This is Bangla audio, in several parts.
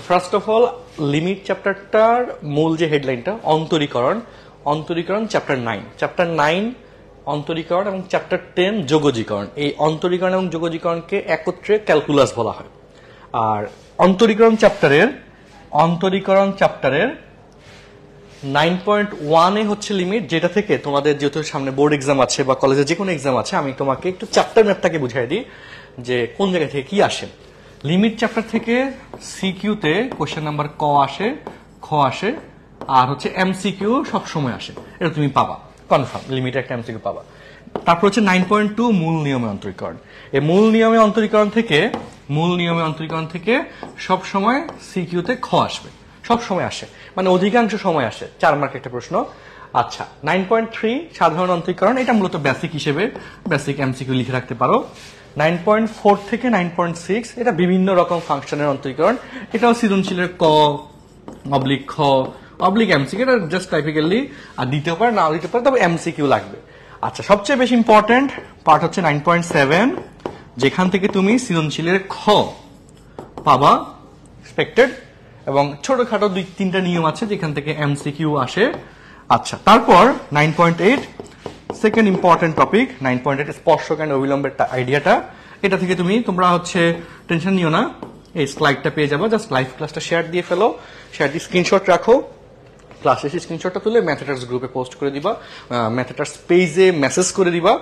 তো ফার্স্ট অফ অল লিমিট চ্যাপ্টারটার মূল যে হেডলাইনটা অন্তরীকরণ অন্তরীকরণ চ্যাপ্টার নাইন চ্যাপ্টার নাইন অন্তরীকরণ এবং চ্যাপ্টার টেন যোগজীকরণ। এই অন্তরীকরণ এবং যোগজীকরণকে একত্রে ক্যালকুলাস বলা হয়। আর অন্তরীকরণ চ্যাপ্টারের অন্তরীকরণ চ্যাপ্টারের নাইন পয়েন্ট ওয়ানে হচ্ছে লিমিট যেটা থেকে তোমাদের যেহেতু সামনে বোর্ড এক্সাম আছে বা কলেজে যে কোনো এক্সাম আছে, আমি তোমাকে একটু চ্যাপ্টার ম্যাপটাকে বুঝাই দিই, যে কোন জায়গা থেকে কি আসে। লিমিট চ্যাপ্টার থেকে সিকিউতে কোশ্চেন নাম্বার ক আসে, খ আসে, আর হচ্ছে এমসিকিউ সবসময় আসে। এটা তুমি পাবা। কনফার্ম লিমিটে একটা এমসিকিউ পাবা। তারপর হচ্ছে নাইন পয়েন্ট টু মূল নিয়মে অন্তরীকরণ। এই মূল নিয়মে অন্তরীকরণ থেকে, মূল নিয়মে অন্তরীকরণ থেকে সব সময় সিকিউতে খ আসবে। সব সময় আসে। মানে অধিকাংশ সময় আসে। চার মার্ক একটা প্রশ্ন। আচ্ছা নাইন পয়েন্ট থ্রি সাধারণ অন্তরীকরণ, এটা মূলত বেসিক হিসেবে। বেসিক এমসিকিউ লিখে রাখতে পারো। নাইন পয়েন্ট ফোর থেকে নাইন পয়েন্ট সিক্স, এটা বিভিন্ন রকম ফাংশনের অন্তরীকরণ। এটাও সৃজনশীলের ক, অবলিক খ, অবলিক এমসিকিউ, এটা জাস্ট টাইপিক্যালি আর দিতে পারে না দিতে পারে, তবে এমসিকিউ লাগবে। আচ্ছা সবচেয়ে বেশি ইম্পর্টেন্ট পার্ট হচ্ছে নাইন পয়েন্ট সেভেন, যেখান থেকে তুমি সৃজনশীলের খ পাবা এক্সপেক্টেড এবং ছোটখাটো দুই তিনটা নিয়ম আছে যেখান থেকে এমসিকিউ আসে। আচ্ছা তারপর nine point eight second important topic nine point eight স্পর্শক অ্যান্ড অবিলম্বের আইডিয়াটা এটা থেকে তুমি, তোমরা হচ্ছে টেনশন নিও না। এই স্লাইডটা পেয়ে যাব। জাস্ট লাইভ ক্লাসটা শেয়ার দিয়ে ফেলো। শেয়ার দিয়ে স্ক্রিনশট রাখো। ক্লাস শেষে স্ক্রিনশটটা তুলে ম্যাথেটার্স গ্রুপে পোস্ট করে দিবা। ম্যাথেটার্স পেজে মেসেজ করে দিবা।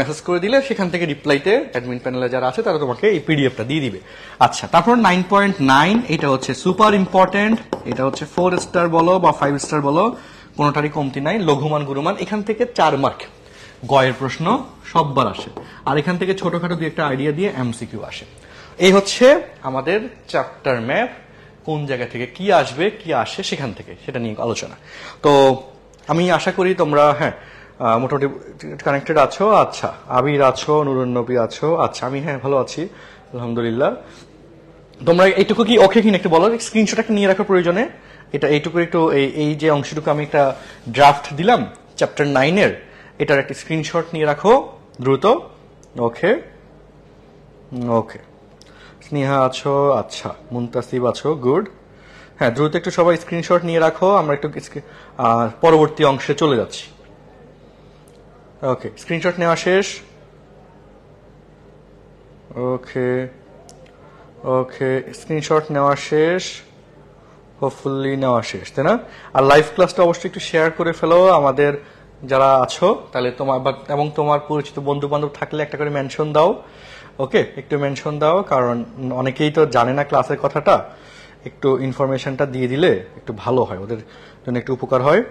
মেসেজ করে দিলে সেখান থেকে রিপ্লাইতে অ্যাডমিন প্যানেলে যারা আছে, তারা তোমাকে এই পিডিএফটা দিয়ে দিবে। আচ্ছা তারপর নাইন পয়েন্ট নাইন এটা হচ্ছে সুপার ইম্পর্টেন্ট এটা হচ্ছে ফোর স্টার বলো বা ফাইভ স্টার বলো। কোনোটারই কমতি নাই, লঘুমান গুরুমান, এখান থেকে চার মার্ক গয়ের প্রশ্ন সববার আসে। আর এখান থেকে ছোটখাটো দুই একটা আইডিয়া দিয়ে এমসিকিউ আসে। এই হচ্ছে আমাদের চ্যাপ্টার ম্যাপ কোন জায়গা থেকে কি আসবে, কি আসে সেখান থেকে, সেটা নিয়ে আলোচনা। তো আমি আশা করি তোমরা হ্যাঁ মোটামুটি কানেক্টেড আছো আচ্ছা আবির আছো, নুরুন নবী আছো আচ্ছা আমি হ্যাঁ ভালো আছি, আলহামদুলিল্লাহ। তোমরা এইটুকু কি ওকে কিনা একটু বলো স্ক্রিনশট একটা নিয়ে রাখার প্রয়োজনে। এটা এইটুকু একটু এই- যে অংশটুকু আমি একটা ড্রাফট দিলাম চ্যাপ্টার নাইনের এটার একটা স্ক্রিনশট নিয়ে রাখো, দ্রুত। ওকে। ওকে। স্নেহা আছো? আচ্ছা। মুন্তাসিব আছো? গুড। হ্যাঁ দ্রুত একটু সবাই স্ক্রিনশট নিয়ে রাখো, আমরা একটু পরবর্তী অংশে চলে যাচ্ছি। ওকে স্ক্রিনশট নেওয়া শেষ। ওকে। ওকে স্ক্রিনশট নেওয়া শেষ। হোপফুলি নেওয়া শেষ, তাই না? আর লাইভ ক্লাসটা অবশ্যই একটু শেয়ার করে ফেলো, আমাদের যারা আছো, তাহলে তোমার এবং তোমার পরিচিত বন্ধু বান্ধব থাকলে একটা করে মেনশন দাও ওকে একটু মেনশন দাও, কারণ অনেকেই তো জানে না ক্লাসের কথাটা। একটু ইনফরমেশনটা দিয়ে দিলে একটু ভালো হয়, ওদের জন্য একটু উপকার হয়,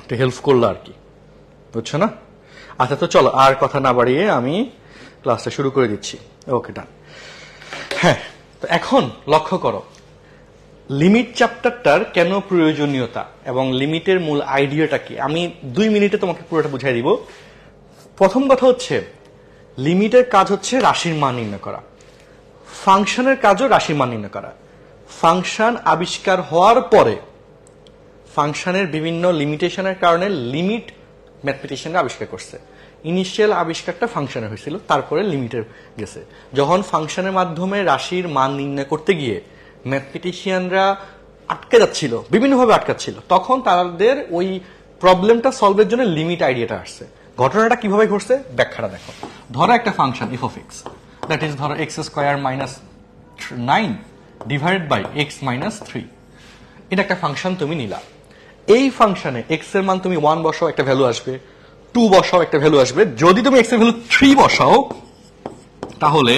একটু হেল্প করল আর কি, বুঝছ না? আচ্ছা তো চলো, আর কথা না বাড়িয়ে আমি ক্লাসটা শুরু করে দিচ্ছি ওকে ডান হ্যাঁ তো এখন লক্ষ্য করো লিমিট চ্যাপ্টারটার কেন প্রয়োজনীয়তা এবং লিমিটের মূল আইডিয়াটা কি? আমি দুই মিনিটে তোমাকে পুরোটা বুঝাই দিব। প্রথম কথা হচ্ছে লিমিটের কাজ হচ্ছে রাশির মান নির্ণয় করা। ফাংশনের কাজও রাশির মান নির্ণয় করা। ফাংশন আবিষ্কার হওয়ার পরে ফাংশনের বিভিন্ন লিমিটেশনের কারণে লিমিট ম্যাথমেটিশিয়ানরা আবিষ্কার করছে। ইনিশিয়াল আবিষ্কারটা ফাংশনের হয়েছিল, তারপরে লিমিটের গেছে। যখন ফাংশনের মাধ্যমে রাশির মান নির্ণয় করতে গিয়ে ম্যাথমেটিশিয়ানরা আটকে যাচ্ছিল, বিভিন্নভাবে আটকাচ্ছিল তখন তাদের ওই প্রবলেমটা সলভের জন্য লিমিট আইডিয়াটা আসছে। ঘটনাটা কীভাবে ঘটছে? ব্যাখ্যাটা দেখো। ধরো একটা function f of x that is ধরো x square minus nine divide by x minus three এটা একটা ফাংশন তুমি নিলা। এই ফাংশনে এক্সের মান তুমি ওয়ান বসাও, একটা ভ্যালু আসবে। টু বসাও, একটা ভ্যালু আসবে। যদি তুমি এক্সের ভ্যালু থ্রি বসাও, তাহলে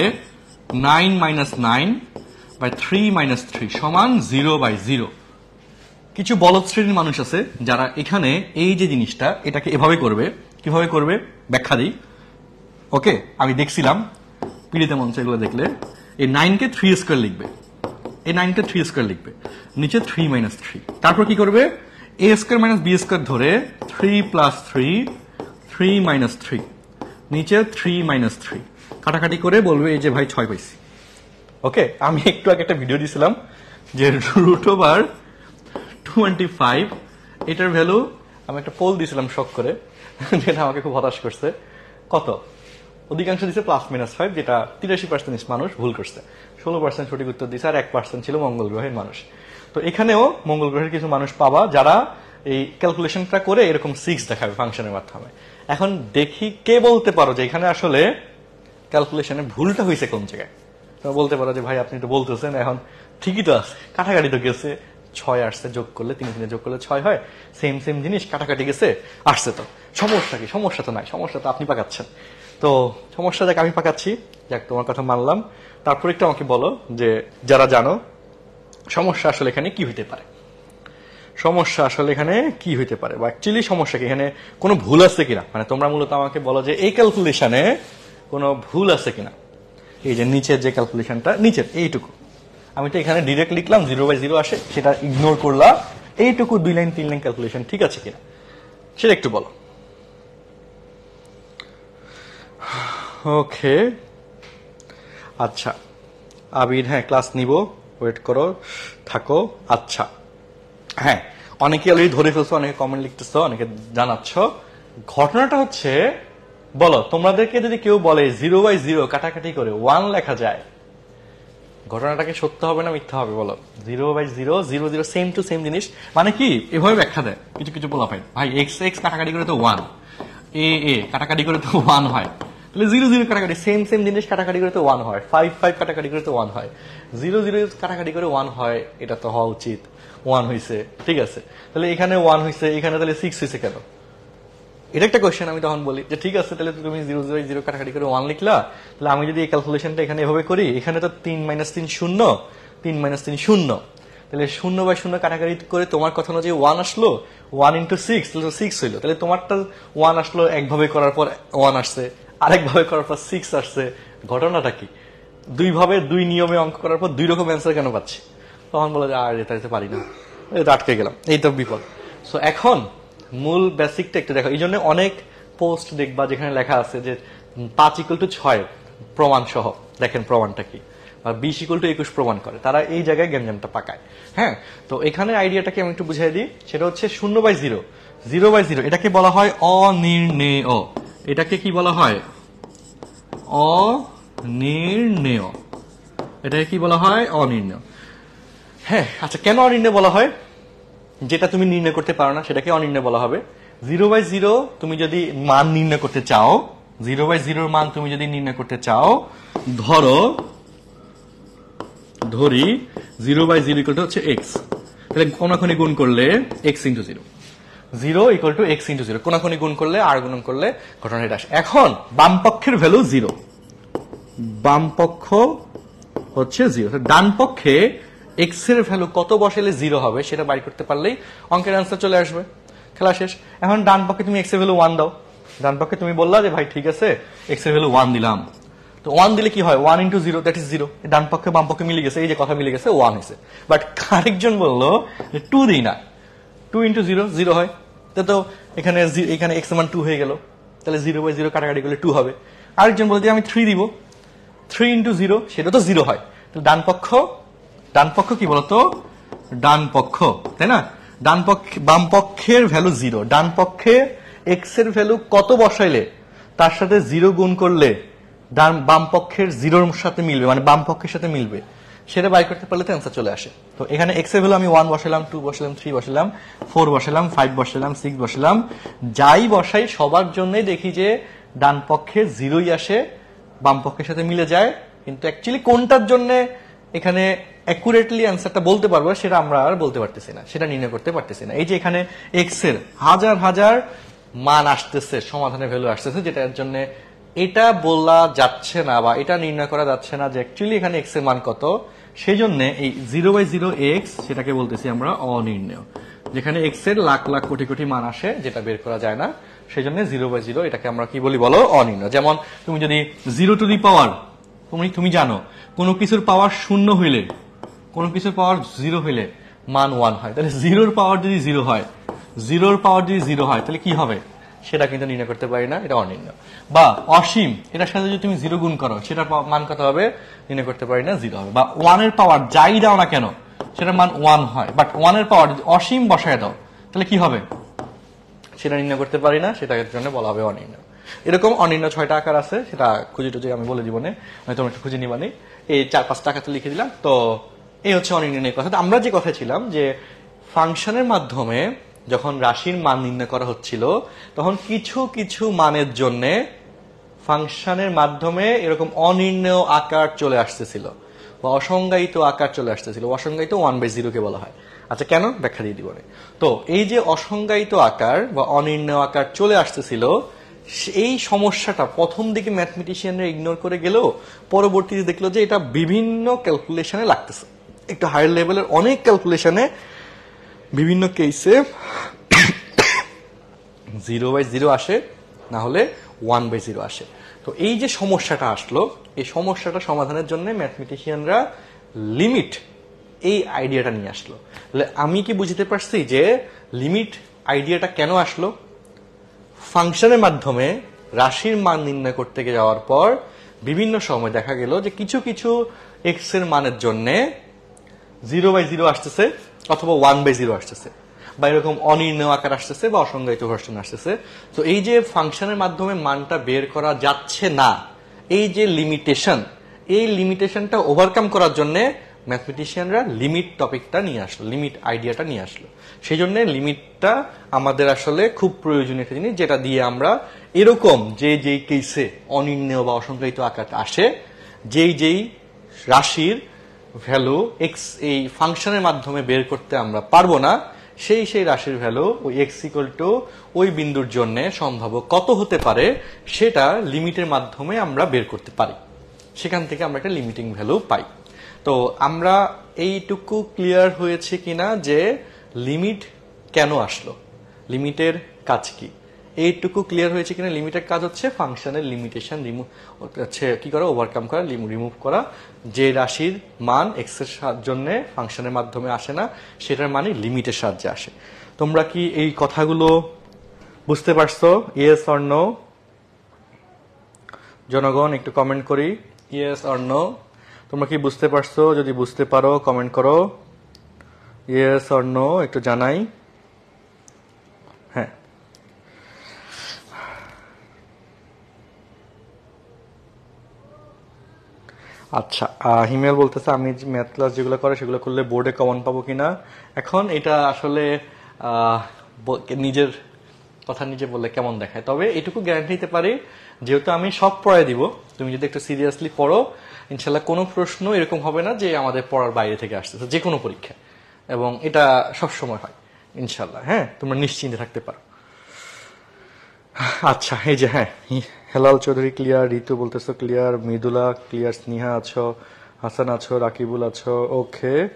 nine minus nine by three minus three সমান জিরো বাই জিরো কিছু বলদ শ্রেণির মানুষ আছে যারা এখানে এই যে জিনিসটা, এটাকে এভাবে করবে, কীভাবে করবে? ব্যাখ্যা দিই। ওকে আমি দেখছিলাম, পিড়িতে মঞ্চে এগুলো দেখলে। এই নাইনকে থ্রি স্কোয়ার লিখবে। এই নাইনকে থ্রি স্কোয়ার লিখবে। নিচে থ্রি মাইনাস থ্রি তারপর কি করবে? A square minus b square ধরে three plus three three minus three নিচে থ্রি মাইনাস থ্রি কাটাকাটি করে বলবে, এই যে ভাই ছয় পাইছি। ওকে আমি একটু আগে একটা ভিডিও দিয়েছিলাম যে রুট ওভার টোয়েন্টি ফাইভ এটার ভ্যালু আমি একটা পোল দিয়েছিলাম শখ করে, যেটা আমাকে খুব হতাশ করছে। কত? অধিকাংশ দিচ্ছে প্লাস মাইনাস ফাইভ যেটা তিরাশি পার্সেন্ট মানুষ, ভুল করছে। ষোলো পার্সেন্ট সঠিক উত্তর দিছে আর এক পার্সেন্ট ছিল মঙ্গল গ্রহের মানুষ। তো এখানেও মঙ্গল গ্রহের কিছু মানুষ পাবা যারা এই ক্যালকুলেশনটা করে এরকম সিক্স দেখাবে ফাংশনের মাধ্যমে। এখন দেখি কে বলতে পারো যে এখানে আসলে ক্যালকুলেশনে ভুলটা হয়েছে কোন জায়গায়। বলতে পারো যে, ভাই, আপনি তো বলতেছেন, এখন ঠিকই তো আছে। কাটাকাটি তো গেছে, ছয় আসছে, যোগ করলে, তিন তিনে যোগ করলে ছয় হয় সেম সেম জিনিস, কাটাকাটি গেছে, আসছে তো। সমস্যা কি? সমস্যা তো নাই, সমস্যা তো আপনি পাকাচ্ছেন। তো সমস্যা দেখ আমি পাকাচ্ছি। যাক, তোমার কথা মানলাম। তারপর একটু আমাকে বলো যে, যারা জানো, সমস্যা আসলে এখানে কি হইতে পারে? সমস্যা আসলে এখানে কি হইতে পারে? বা অ্যাকচুয়ালি সমস্যা কি? এখানে কোনো ভুল আছে কিনা? মানে তোমরা মূলত আমাকে বলো যে, এই ক্যালকুলেশনে কোনো ভুল আছে কিনা? এই যে নিচের যে ক্যালকুলেশনটা নিচের, এইটুকু। আমি তো এখানে ডিরেক্ট লিখলাম জিরো বাই জিরো আসে, সেটা ইগনোর করলাম। এইটুকু দুই লাইন, তিন লাইন ক্যালকুলেশন ঠিক আছে কিনা? সেটা একটু বলো। ওকে আচ্ছা। আবির হ্যাঁ ক্লাস নিব। ওয়েট করো। থাকো। আচ্ছা। হ্যাঁ অনেকে অলরেডি ধরে ফেলছো, অনেকে কমেন্ট লিখতেছো, অনেকে জানাচ্ছ। ঘটনাটা হচ্ছে বলো, তোমাদেরকে যদি কেউ বলে জিরো বাই জিরো কাটাকাটি করে ওয়ান লেখা যায়, ঘটনাটাকে সত্য হবে না মিথ্যা হবে, বলো। Zero by zero zero zero same to same জিনিস মানে কি? এভাবে ব্যাখ্যা দেয়। কিছু কিছু বলা হয়। ভাই এক্স এক্স কাটাকাটি করে তো ওয়ান এ এ কাটাকাটি করে তো ওয়ান হয়। তাহলে জিরো জিরো কাটাকাটি সেম সেম জিনিস কাটাকাটি করে তো ওয়ান হয়। ফাইভ ফাইভ কাটাকাটি করে তো ওয়ান হয়। জিরো জিরো কাটাকাটি করে ওয়ান হয়, এটা তো হওয়া উচিত। ওয়ান হয়েছে ঠিক আছে। তাহলে এখানে ওয়ান হয়েছে এখানে তাহলে সিক্স হয়েছে কেন? এটা একটা কোয়েশ্চেন আমি তখন বলি, যে ঠিক আছে, তাহলে তুমি জিরো জিরো জিরো কাটাকাটি করে ওয়ান লিখলা, তাহলে আমি যদি এই ক্যালকুলেশনটা এখানে এভাবে করি, এখানে তো তিন মাইনাস তিন শূন্য, তিন মাইনাস তিন শূন্য। তাহলে শূন্য বাই শূন্য কাটাকাটি করে তোমার কথা অনুযায়ী ওয়ান আসলো ওয়ান ইন্টু সিক্স তাহলে সিক্স হইল। তাহলে তোমারটা ওয়ান আসলো একভাবে করার পর ওয়ান আসছে, আরেকভাবে করার পর সিক্স আসছে। ঘটনাটা কি? দুইভাবে দুই নিয়মে অঙ্ক করার পর দুই রকম অ্যান্সার কেন পাচ্ছি? তখন বলে যে, আর এটা পারি না। এটা আটকে গেলাম, এই তো বিপদ। সো এখন মূল বেসিকটা একটু দেখো। এই জন্য অনেক পোস্ট দেখবা যেখানে লেখা আছে যে পাঁচ ইকুয়াল টু ছয় প্রমাণ সহ। দেখেন প্রমাণটা কি। বা বিশ ইকুয়াল টু একুশ প্রমাণ করে। তারা এই জায়গায় গ্যাঞ্জামটা পাকায়। হ্যাঁ? তো এখানে আইডিয়াটাকে আমি একটু বুঝিয়ে দিই। সেটা হচ্ছে শূন্য by zero zero by zero এটাকে বলা হয় অনির্ণেয়। এটাকে কি বলা হয়? অনির্ণেয়। এটাকে কি বলা হয়? অনির্ণেয়। হ্যাঁ আচ্ছা কেন অনির্ণয় বলা হয়? যেটা তুমি নির্ণয় করতে পারো না, সেটাকে অনির্ণয় বলা হবে। জিরো বাই জিরো তুমি যদি মান নির্ণয় করতে চাও, জিরো বাই জিরোর মান তুমি যদি নির্ণয় করতে চাও, ধরো, ধরি zero by zero equal to হচ্ছে এক্স তাহলে কোনাখনি গুণ করলে x into zero zero equal to x into zero কোনাখনি গুণ করলে, আর গুণ করলে ঘটনা এটা আসে এখন বামপক্ষের ভ্যালু জিরো বামপক্ষ হচ্ছে জিরো ডান পক্ষে এক্সের ভ্যালু কত বসালে জিরো হবে সেটা বাই করতে পারলেই অঙ্কের আনসার চলে আসবে। খেলা শেষ। এখন ডান পক্ষে তুমি এক্সের ভ্যালু ওয়ান দাও। ডান পক্ষে তুমি বললা যে, ভাই, ঠিক আছে এক্সের ভ্যালু ওয়ান দিলাম। তো ওয়ান দিলে কি হয়? One into zero that is zero ডান পক্ষে বাম পক্ষে মিলে গেছে, এই যে কথা মিলে গেছে ওয়ান হয়েছে। বাট আরেকজন বলল যে টু দিই না। টু ইন্টু জিরো জিরো হয়। তো তো এখানে এখানে এক্স মান টু হয়ে গেল। তাহলে জিরো বাই জিরো কাটাকাটি করলে টু হবে। আরেকজন বলতে আমি থ্রি দিব। থ্রি ইন্টু জিরো সেটা তো জিরো হয়। তাহলে ডান পক্ষ ডান পক্ষ কি বলতো? ডান পক্ষ, তাই না? ডান পক্ষে, বাম পক্ষের ভ্যালু জিরো ডান পক্ষে এক্সের ভ্যালু কত বসাইলে? তার সাথে জিরো গুণ করলে ডান, বাম পক্ষের জিরোর সাথে মিলবে মানে বাম পক্ষের সাথে মিলবে। সেটা বাই করতে পারলে তো অ্যান্সার চলে আসে। তো এখানে এক্সের ভ্যালু আমি ওয়ান বসালাম টু বসালাম থ্রি বসালাম ফোর বসালাম ফাইভ বসালাম সিক্স বসালাম যাই বসাই, সবার জন্যই দেখি যে ডান পক্ষে জিরোই আসে, বাম পক্ষের সাথে মিলে যায়। কিন্তু অ্যাকচুয়ালি কোনটার জন্য এখানে অ্যাকুরেটলি অ্যান্সারটা বলতে পারব, সেটা আমরা আর বলতে পারতেছি না, সেটা নির্ণয় করতে পারতেছি না। এই যে এখানে এক্সের হাজার হাজার মান আসতেছে, সমাধানের ভ্যালু আসতেছে, যেটার জন্য এটা বলা যাচ্ছে না বা এটা নির্ণয় করা যাচ্ছে না যে অ্যাকচুয়ালি এখানে এক্সের মান কত। সেই জন্য এই জিরো বাই জিরো এক্স সেটাকে বলতেছি আমরা অনির্ণয়। যেখানে এক্সের লাখ লাখ কোটি কোটি মান আসে, যেটা বের করা যায় না সেই জন্য জিরো বাই জিরো এটাকে আমরা কি বলি বলো? অনির্ণয়। যেমন তুমি যদি জিরো টু দি পাওয়ার তুমি তুমি জানো, কোনো কিছুর পাওয়ার শূন্য হইলে কোনো কিছুর পাওয়ার জিরো হইলে মান ওয়ান হয়। তাহলে জিরোর পাওয়ার যদি জিরো হয় জিরোর পাওয়ার যদি জিরো হয়, তাহলে কি হবে? সেটা কিন্তু নির্ণয় করতে পারি না, এটা অনির্ণয়। বা অসীম, এটার সাথে যদি তুমি জিরো গুণ করো, সেটার মান কত হবে? নির্ণয় করতে পারি না জিরো হবে। বা ওয়ানের পাওয়ার যাই দাও না কেন, সেটার মান ওয়ান হয়। বাট ওয়ানের পাওয়ার যদি অসীম বসায় দাও, তাহলে কি হবে? সেটা নির্ণয় করতে পারি না সেটার জন্য বলা হবে অনির্ণয়। এরকম অনির্ণয় ছয়টা আকার আছে, সেটা খুঁজে টুজে আমি বলে জীবনে আমি তোমার একটু খুঁজে নিবানি। এই চার পাঁচ টাকা তো লিখে দিলাম, তো এই হচ্ছে অনির্ণয় কথা। আমরা যে কথা ছিলাম যে ফাংশনের মাধ্যমে যখন রাশির মান নির্ণয় করা হচ্ছিল, তখন কিছু কিছু মানের জন্যে ফাংশনের মাধ্যমে এরকম অনির্ণয় আকার চলে আসতেছিল বা অসংজ্ঞায়িত আকার চলে আসতেছিল। অসংজ্ঞায়িত ওয়ান বাই জিরোকে বলা হয়। আচ্ছা কেন? ব্যাখ্যা দিয়ে দিবনে তো এই যে অসংজ্ঞায়িত আকার বা অনির্ণয় আকার চলে আসতেছিল, এই সমস্যাটা প্রথম দিকে ম্যাথমেটিশিয়ানরা ইগনোর করে গেলেও পরবর্তীতে দেখল যে এটা বিভিন্ন ক্যালকুলেশনে লাগতেছে। একটু হায়ার লেভেলের অনেক ক্যালকুলেশনে বিভিন্ন কেসে জিরো বাই জিরো আসে, না হলে ওয়ান বাই জিরো আসে। তো এই যে সমস্যাটা আসলো, এই সমস্যাটা সমাধানের জন্য ম্যাথমেটিশিয়ানরা লিমিট এই আইডিয়াটা নিয়ে আসলো। আমি কি বুঝতে পারছি যে লিমিট আইডিয়াটা কেন আসলো? ফাংশনের মাধ্যমে রাশির মান নির্ণয় করতে যাওয়ার পর বিভিন্ন সময় দেখা গেল যে কিছু কিছু এক্সের মানের জন্যে জিরো বাই জিরো আসতেছে অথবা ওয়ান বাই জিরো আসতেছে। বা এরকম অনির্ণয় আকার আসতেছে বা অসংজ্ঞায়িত ভার্সন আসতেছে। তো এই যে ফাংশনের মাধ্যমে মানটা বের করা যাচ্ছে না, এই যে লিমিটেশন এই লিমিটেশনটা ওভারকাম করার জন্য ম্যাথমেটিশিয়ানরা লিমিট টপিকটা নিয়ে আসলো লিমিট আইডিয়াটা নিয়ে আসলো। সেই জন্য লিমিটটা আমাদের আসলে খুব প্রয়োজনীয় একটা জিনিস, যেটা দিয়ে আমরা এরকম যে যেই কেসে অনির্ণয় বা অসংজ্ঞায়িত আকার আসে, যেই যেই রাশির ভ্যালু এক্স এই ফাংশনের মাধ্যমে বের করতে আমরা পারব না, সেই সেই রাশির ভ্যালু ওই এক্স ইকুয়াল টু ওই বিন্দুর জন্য সম্ভাব্য কত হতে পারে সেটা লিমিটের মাধ্যমে আমরা বের করতে পারি। সেখান থেকে আমরা একটা লিমিটিং ভ্যালু পাই। তো আমরা এইটুকু ক্লিয়ার হয়েছে কিনা যে লিমিট কেন আসলো? লিমিটের কাজ কি? এইটুকু ক্লিয়ার হয়েছে কিনা লিমিটের কাজ হচ্ছে ফাংশনের লিমিটেশন রিমুভ হচ্ছে কি করা ওভারকাম করা রিমুভ করা। যে রাশির মান এক্সের জন্য ফাংশনের মাধ্যমে আসে না, সেটার মানে লিমিটের সাহায্যে আসে। তোমরা কি এই কথাগুলো বুঝতে পারছ? ইয়েস অর নো জনগণ, একটু কমেন্ট করি। ইয়েস অর নো তোমরা কি বুঝতে পারছ? যদি বুঝতে পারো কমেন্ট করো। ইয়েস অর নো একটু জানাই। আচ্ছা হিমেল বলতেছে আমি ম্যাথ ক্লাস যেগুলো করে সেগুলো করলে বোর্ডে কমন পাবো কিনা? এখন এটা আসলে নিজের কথা নিজে বললে কেমন দেখায়? তবে এটুকু গ্যারান্টি দিতে পারি, যেহেতু আমি সব পড়ায় দিব, তুমি যদি একটু সিরিয়াসলি পড়ো, ইনশাল্লাহ কোনো প্রশ্ন এরকম হবে না যে আমাদের পড়ার বাইরে থেকে আসতেছে যে কোনো পরীক্ষা এবং এটা সব সময় হয়, ইনশাল্লাহ হ্যাঁ? তোমরা নিশ্চিন্তে থাকতে পারো। আচ্ছা এই যে হ্যাঁ হেলাল চৌধুরী ক্লিয়ার ঋতু বলতেছো ক্লিয়ার মৃদুলা ক্লিয়ার স্নেহা আছো, হাসান আছো, রাকিবুল আছো, ওকে,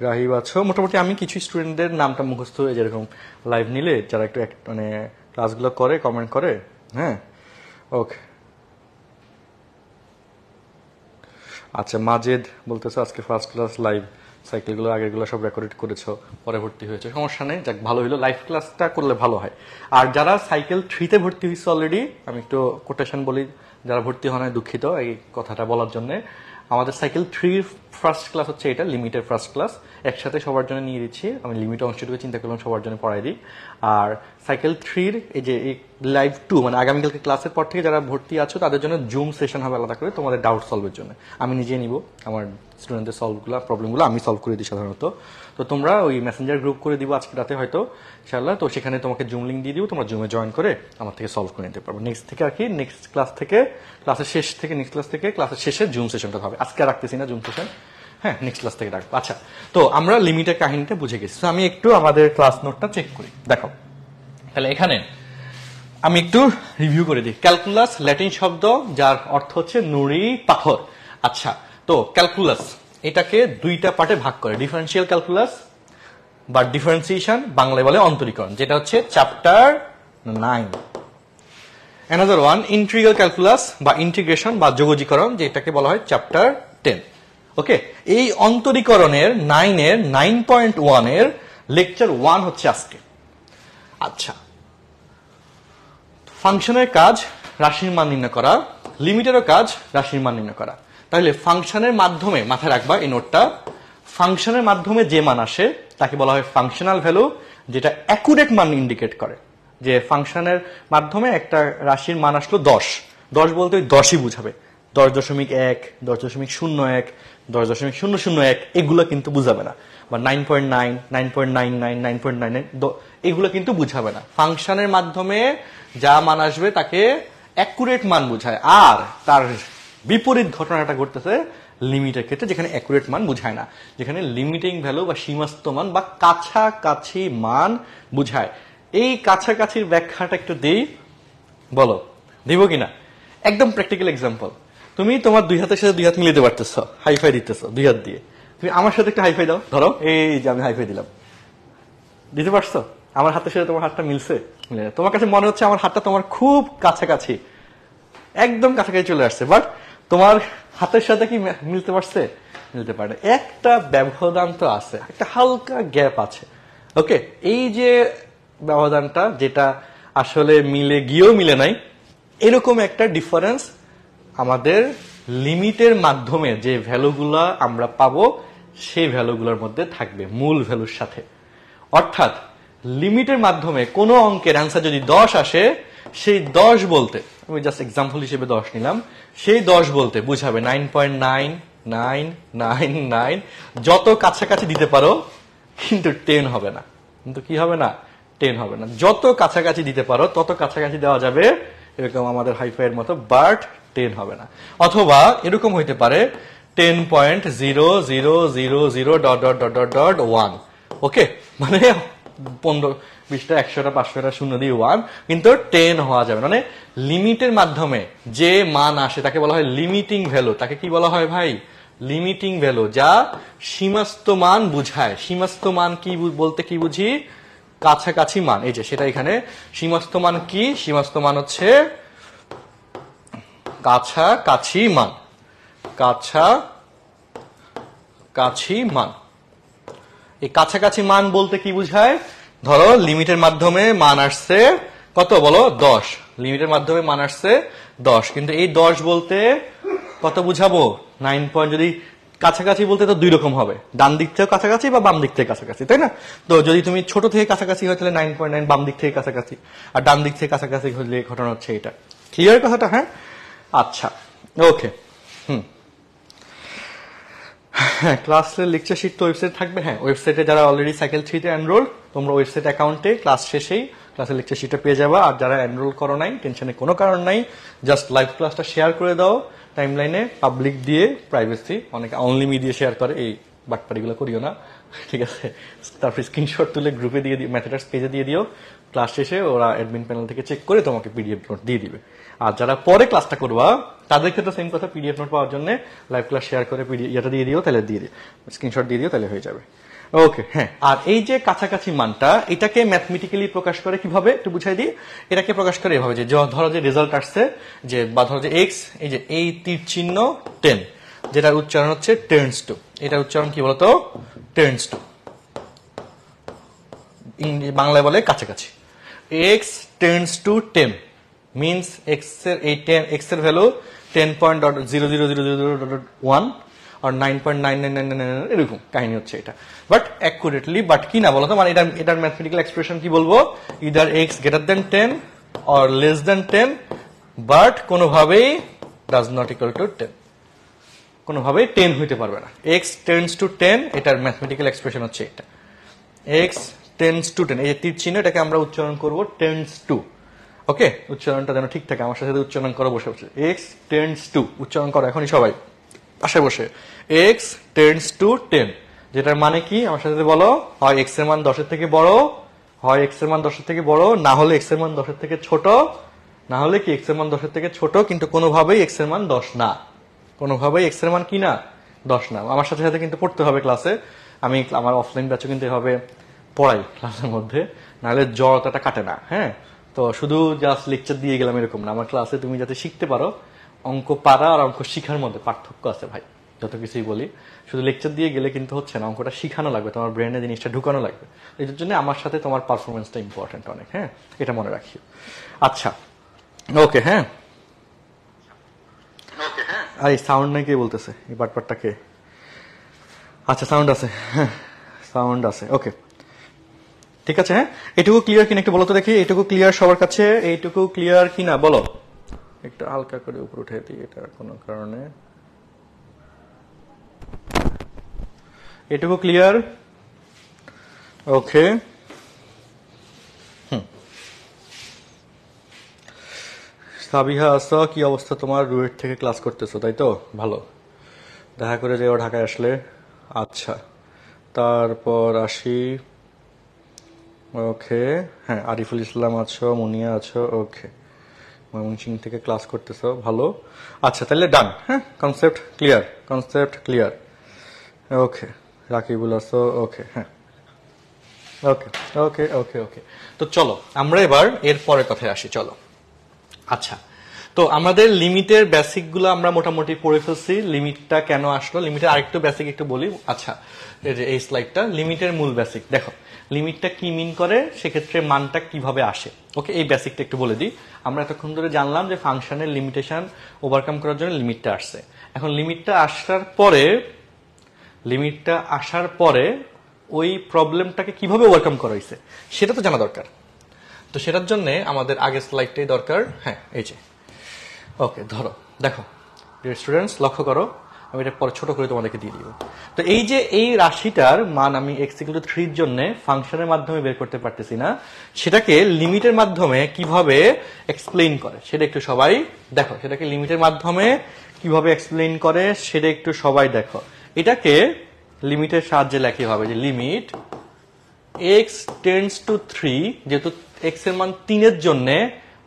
রাহিব আছো, মোটামুটি আমি কিছু স্টুডেন্টদের নামটা মুখস্থ হয়ে যেরকম লাইভ নিলে, যারা একটু এক- মানে ক্লাসগুলো করে কমেন্ট করে হ্যাঁ ওকে। আচ্ছা মাজেদ বলতেছো আজকে ফার্স্ট ক্লাস লাইভ সাইকেলগুলো, আগেরগুলো সব রেকর্ড করেছ, পরে ভর্তি হয়েছে, সমস্যা নেই, যাক, ভালো হলো লাইফ ক্লাসটা করলে ভালো হয়। আর যারা সাইকেল থ্রিতে ভর্তি হয়েছে অলরেডি আমি একটু কোটেশন বলি, যারা ভর্তি হন দুঃখিত এই কথাটা বলার জন্য। আমাদের সাইকেল থ্রির ফার্স্ট ক্লাস হচ্ছে এটা লিমিটের ফার্স্ট ক্লাস একসাথে সবার জন্য নিয়ে দিচ্ছি, আমি লিমিট অংশটুকু চিন্তা করলাম, সবার জন্য পড়াই দিই। আর সাইকেল থ্রির এই যে লাইভ টু মানে আগামীকালকে ক্লাসের পর থেকে যারা ভর্তি আছো, তাদের জন্য জুম সেশন হবে আলাদা করে, তোমাদের ডাউট সলভের জন্য। আমি নিজে নিব, আমার স্টুডেন্টদের সলভগুলো প্রবলেমগুলো আমি সলভ করে দিই সাধারণত। তো তোমরা ওই মেসেঞ্জার গ্রুপ করে দিব আজকে রাতে হয়তো, ইনশাআল্লাহ। তো সেখানে তোমাকে জুম লিঙ্ক দিয়ে দিব, তোমরা জুমে জয়েন করে আমার থেকে সলভ করে নিতে পারব। নেক্সট থেকে আর কি নেক্সট ক্লাস থেকে ক্লাসের শেষ থেকে নেক্সট ক্লাস থেকে ক্লাসের শেষে জুম সেশনটা হবে। আজকে রাখতেছি না জুম সেশন হ্যাঁ নেক্সট ক্লাস থেকে রাখব। আচ্ছা তো আমরা লিমিটের কাহিনীটা বুঝে গেছি। তো আমি একটু আমাদের ক্লাস নোটটা চেক করি। দেখো, তাহলে এখানে আমি একটু রিভিউ করে দিই। ক্যালকুলাস ল্যাটিন শব্দ, যার অর্থ হচ্ছে নুড়ি, পাথর। আচ্ছা তো ক্যালকুলাস, এটাকে দুইটা পার্টে ভাগ করে ডিফারেন্সিয়াল ক্যালকুলাস বা ডিফারেন্সিয়েশন বাংলায় বলে অন্তরীকরণ, যেটা হচ্ছে chapter nine another one integral calculus বা ইন্টিগ্রেশন বা যোগজীকরণ, যেটাকে বলা হয় চ্যাপ্টার টেন ওকে এই অন্তরীকরণের নাইনের নাইন পয়েন্ট ওয়ানের লেকচার ওয়ান হচ্ছে আজকে। আচ্ছা ফাংশনের কাজ, রাশির মান নির্ণয় করা লিমিটেরও কাজ, রাশির মান নির্ণয় করা। তাহলে ফাংশনের মাধ্যমে মাথায় রাখবা এই নোটটা। ফাংশনের মাধ্যমে যে মান আসে, তাকে বলা হয় ফাংশনাল ভ্যালু, যেটা অ্যাকুরেট মান ইন্ডিকেট করে। যে ফাংশনের মাধ্যমে একটা রাশির মান আসলো দশ। দশ বলতে ওই দশই বুঝাবে। দশ দশমিক এক, দশ দশমিক শূন্য এক, দশ দশমিক শূন্য শূন্য এক, এগুলো কিন্তু বুঝাবে না। বা nine point nine nine point nine nine nine point nine nine এগুলো কিন্তু বুঝাবে না। ফাংশনের মাধ্যমে যা মান আসবে তাকে অ্যাকুরেট মান বুঝায়। আর তার বিপরীত ঘটনাটা ঘটতেছে লিমিটের ক্ষেত্রে, যেখানে অ্যাকুরেট মান বুঝায় না। যেখানে লিমিটিং ভ্যালু বা সীমাস্ত মান বা কাছাকাছি মান বুঝায়। এই কাছাকাছির ব্যাখ্যাটা একটু দেই। বলো, দিব কিনা? একদম প্র্যাকটিক্যাল এক্সাম্পল তুমি তোমার দুই হাতের সাথে দুই হাত মিলিয়ে পারতেছ হাইফাই দিতেছ, দুই হাত দিয়ে। তুমি আমার সাথে একটা হাইফাই দাও। ধরো, এই যে আমি হাইফাই দিলাম। দিতে পারছ? আমার হাতের সাথে তোমার হাতটা মিলছে? তোমার কাছে মনে হচ্ছে আমার হাতটা তোমার খুব কাছাকাছি। একদম কাছাকাছি চলে আসছে। বাট তোমার হাতের সাথে কি মিলতে পারছে? মিলতে পারে একটা ব্যবধান তো আছে, একটা হালকা গ্যাপ আছে। ওকে এই যে ব্যবধানটা, যেটা আসলে মিলে গিয়েও মিলে নাই, এরকম একটা ডিফারেন্স আমাদের লিমিটের মাধ্যমে যে ভ্যালুগুলা আমরা পাবো, সেই ভ্যালুগুলোর মধ্যে থাকবে মূল ভ্যালুর সাথে। অর্থাৎ লিমিটের মাধ্যমে কোনো অঙ্কের অ্যান্সার যদি দশ আসে, সেই দশ বলতে আমি জাস্ট এক্সাম্পল হিসেবে দশ নিলাম। সেই দশ বলতে বুঝাবে nine point nine nine nine nine যত কাছাকাছি দিতে পারো, কিন্তু টেন হবে না। কিন্তু কি হবে না? টেন হবে না। যত কাছাকাছি দিতে পারো, তত কাছাকাছি দেওয়া যাবে এরকম আমাদের হাইফাইয়ের মতো বাট টেন হবে না। অথবা এরকম হইতে পারে ten point zero zero zero zero dot dot dot dot dot one okay মানে পনেরো, বিশটা, একশোটা, পাঁচশোটা শূন্য দিয়ে ওয়ান কিন্তু টেন হওয়া যাবে। মানে লিমিটের মাধ্যমে যে মান আসে, তাকে বলা হয় লিমিটিং ভ্যালু তাকে কি বলা হয় ভাই? লিমিটিং ভ্যালু যা সীমাস্ত মান বুঝায়। সীমাস্ত মান কি বলতে কি বুঝি? কাছাকাছি মান। এই যে, সেটা এখানে। সীমাস্ত মান কি? সীমাস্ত মান হচ্ছে কাছাকাছি মান। কাছা কাছি মান। এই কাছাকাছি মান বলতে কি বুঝায়? ধরো, লিমিটের মাধ্যমে মান আসছে কত বলো? দশ। লিমিটের মাধ্যমে মান আসছে দশ। কিন্তু এই দশ বলতে কত বুঝাবো? নাইন পয়েন্ট যদি কাছাকাছি বলতে তো দুই রকম হবে। ডান দিক থেকে কাছাকাছি বা বাম দিক থেকে কাছাকাছি, তাই না? তো যদি তুমি ছোট থেকে কাছাকাছি হয় তাহলে নাইন পয়েন্ট নাইন বাম দিক থেকে কাছাকাছি। আর ডান দিক থেকে কাছাকাছি হলে ঘটনা হচ্ছে এটা। ক্লিয়ার কথাটা হ্যাঁ? আচ্ছা ওকে হুম। হ্যাঁ ক্লাসের লেকচার শিট তো ওয়েবসাইট থাকবে হ্যাঁ ওয়েবসাইটে যারা অলরেডি সাইকেল থ্রিতে এনরোল তোমরা ওয়েবসাইট অ্যাকাউন্টে ক্লাস শেষেই ক্লাসের লেকচার শিটটা পেয়ে যাবা। আর যারা এনরোল করো নাই টেনশনের কোনো কারণ নাই জাস্ট লাইভ ক্লাসটা শেয়ার করে দাও টাইমলাইনে পাবলিক দিয়ে প্রাইভেসি অনেকে অনলি দিয়ে শেয়ার করে, এই বাটপাড়িগুলো করিও না, ঠিক আছে? তারপর স্ক্রিনশট তুলে গ্রুপে দিয়ে দিও ম্যাথেটার্স পেজে দিয়ে দিও। ক্লাস শেষে ওরা অ্যাডমিন প্যানেল থেকে চেক করে তোমাকে পিডিএফ নোট দিয়ে দিবে। আর যারা পরে ক্লাসটা করবা তাদের ক্ষেত্রে সেম কথা পিডিএফ নোট পাওয়ার জন্য লাইভ ক্লাস শেয়ার করে ইয়েটা দিয়ে দিও, তাহলে দিয়ে দিও। স্ক্রিনশট দিয়ে দিও, তাহলে হয়ে যাবে। ওকে হ্যাঁ। আর এই যে কাছাকাছি মানটা, এটাকে ম্যাথমেটিক্যালি প্রকাশ করে কীভাবে? একটু বুঝাই দিই। এটাকে প্রকাশ করে এভাবে যে ধরো যে রেজাল্ট আসছে, যে, বা ধরো যে এক্স এই যে এই তীর চিহ্ন টেন যেটার উচ্চারণ হচ্ছে টেন্স টু এটার উচ্চারণ কি বলতো? টেন্স টু বাংলায় বলে কাছাকাছি। X tends to ten means এক্সের এই টেন এক্সের value ten point dot zero zero zero zero dot one আর nine point nine nine nine nine nine এরকম কাহিনী হচ্ছে এটা। বাট অ্যাকুরেটলি বাট কি না বলতো? মানে এটা এটার ম্যাথমেটিক্যাল এক্সপ্রেশন কি বলব? Either x greater than ten or less than ten but কোনোভাবেই does not equal to ten কোনোভাবেই টেন হইতে পারবে না। এক্স টেন্স টু টেন এটার ম্যাথমেটিক্যাল এক্সপ্রেশন হচ্ছে এটা। এক্স টেন্স টু টেন এই যে তীর চিহ্ন এটাকে আমরা উচ্চারণ করব টেন্স টু ওকে উচ্চারণটা যেন ঠিক থাকে, আমার সাথে উচ্চারণ করো, বসে বসে। এক্স টেন্স টু উচ্চারণ করো এখনই সবাই পাশে বসে। এক্স টেন্স টু টেন যেটার মানে কি? আমার সাথে বলো, হয় এক্সের মান দশের থেকে বড়, হয় এক্সের মান দশের থেকে বড়, না হলে এক্সের মান দশের থেকে ছোট, না হলে কি এক্সের মান দশের থেকে ছোট, কিন্তু কোনোভাবেই এক্সের মান দশ না। কোনোভাবেই এক্সের মান কি না? দশ না। আমার সাথে সাথে কিন্তু পড়তে হবে ক্লাসে আমি আমার অফলাইন ব্যাচও কিন্তু এভাবে পড়াই ক্লাসের মধ্যে। নাহলে জড়তাটা কাটে না হ্যাঁ? তো শুধু জাস্ট লেকচার দিয়ে গেলাম এরকম না আমার ক্লাসে তুমি যাতে শিখতে পারো অঙ্ক পারা আর অঙ্ক শিখার মধ্যে পার্থক্য আছে ভাই যত কিছুই বলি। শুধু লেকচার দিয়ে গেলে কিন্তু হচ্ছে না অঙ্কটা শিখানো লাগবে তোমার ব্রেনে জিনিসটা ঢুকানো লাগবে। এটার জন্য আমার সাথে তোমার পারফরমেন্সটা ইম্পর্টেন্ট অনেক হ্যাঁ? এটা মনে রাখিও। আচ্ছা ওকে হ্যাঁ? আর এই সাউন্ড নাই কে বলতেছে? এই বাটপাটটা কে? আচ্ছা সাউন্ড আছে হ্যাঁ? সাউন্ড আছে ওকে ঠিক আছে হ্যাঁ? এটুকু ক্লিয়ার কিনা একটু বলো তো দেখি এটুকু ক্লিয়ার সবার কাছে এইটুকু ক্লিয়ার কিনা বলো। একটু হালকা করে উপর উঠে দিই এটা কোনো কারণে। এটুকু ক্লিয়ার ওকে সাবিহা আসা কি অবস্থা তোমার? রুয়েট থেকে ক্লাস করতেছো তাই তো? ভালো। দেখা করে যেও ঢাকায় আসলে। আচ্ছা। তারপর আসি। ওকে হ্যাঁ আরিফুল ইসলাম আছো, মুনিয়া আছো ওকে ময়মনসিং থেকে ক্লাস করতেছো, ভালো? আচ্ছা তাহলে ডান হ্যাঁ concept clear concept clear okay Rakibul আছো ওকে হ্যাঁ। ওকে ওকে ওকে ওকে তো চলো, আমরা এবার এর পরের কথায় আসি, চলো। আচ্ছা তো আমাদের লিমিটের বেসিকগুলো আমরা মোটামুটি পড়ে ফেলছি। লিমিটটা কেন আসলো? লিমিটের আরেকটু বেসিক একটু বলি। আচ্ছা এই যে এই স্লাইডটা লিমিটের মূল বেসিক দেখো লিমিটটা কি মিন করে, সেক্ষেত্রে মানটা কীভাবে আসে? ওকে এই বেসিকটা একটু বলে দিই। আমরা এতক্ষণ ধরে জানলাম যে ফাংশনের লিমিটেশন ওভারকাম করার জন্য লিমিটটা আসছে। এখন লিমিটটা আসার পরে, লিমিটটা আসার পরে ওই প্রবলেমটাকে কীভাবে ওভারকাম করা হয়েছে, সেটা তো জানা দরকার। তো সেটার জন্য আমাদের আগের স্লাইডটাই দরকার। হ্যাঁ এই যে। ওকে ধরো, দেখো স্টুডেন্টস লক্ষ্য করো আমি এটা পরে ছোট করে তোমাদেরকে দিয়ে দিব। তো এই যে এই রাশিটার মান আমি এক্স টু থ্রির জন্য ফাংশনের মাধ্যমে বের করতে পারতেছি না, সেটাকে লিমিটের মাধ্যমে কীভাবে এক্সপ্লেইন করে, সেটা একটু সবাই দেখো, সেটাকে লিমিটের মাধ্যমে কীভাবে এক্সপ্লেইন করে, সেটা একটু সবাই দেখো। এটাকে লিমিটের সাহায্যে লেখা হবে যে limit x tends to three যেহেতু এক্সের মান তিনের জন্য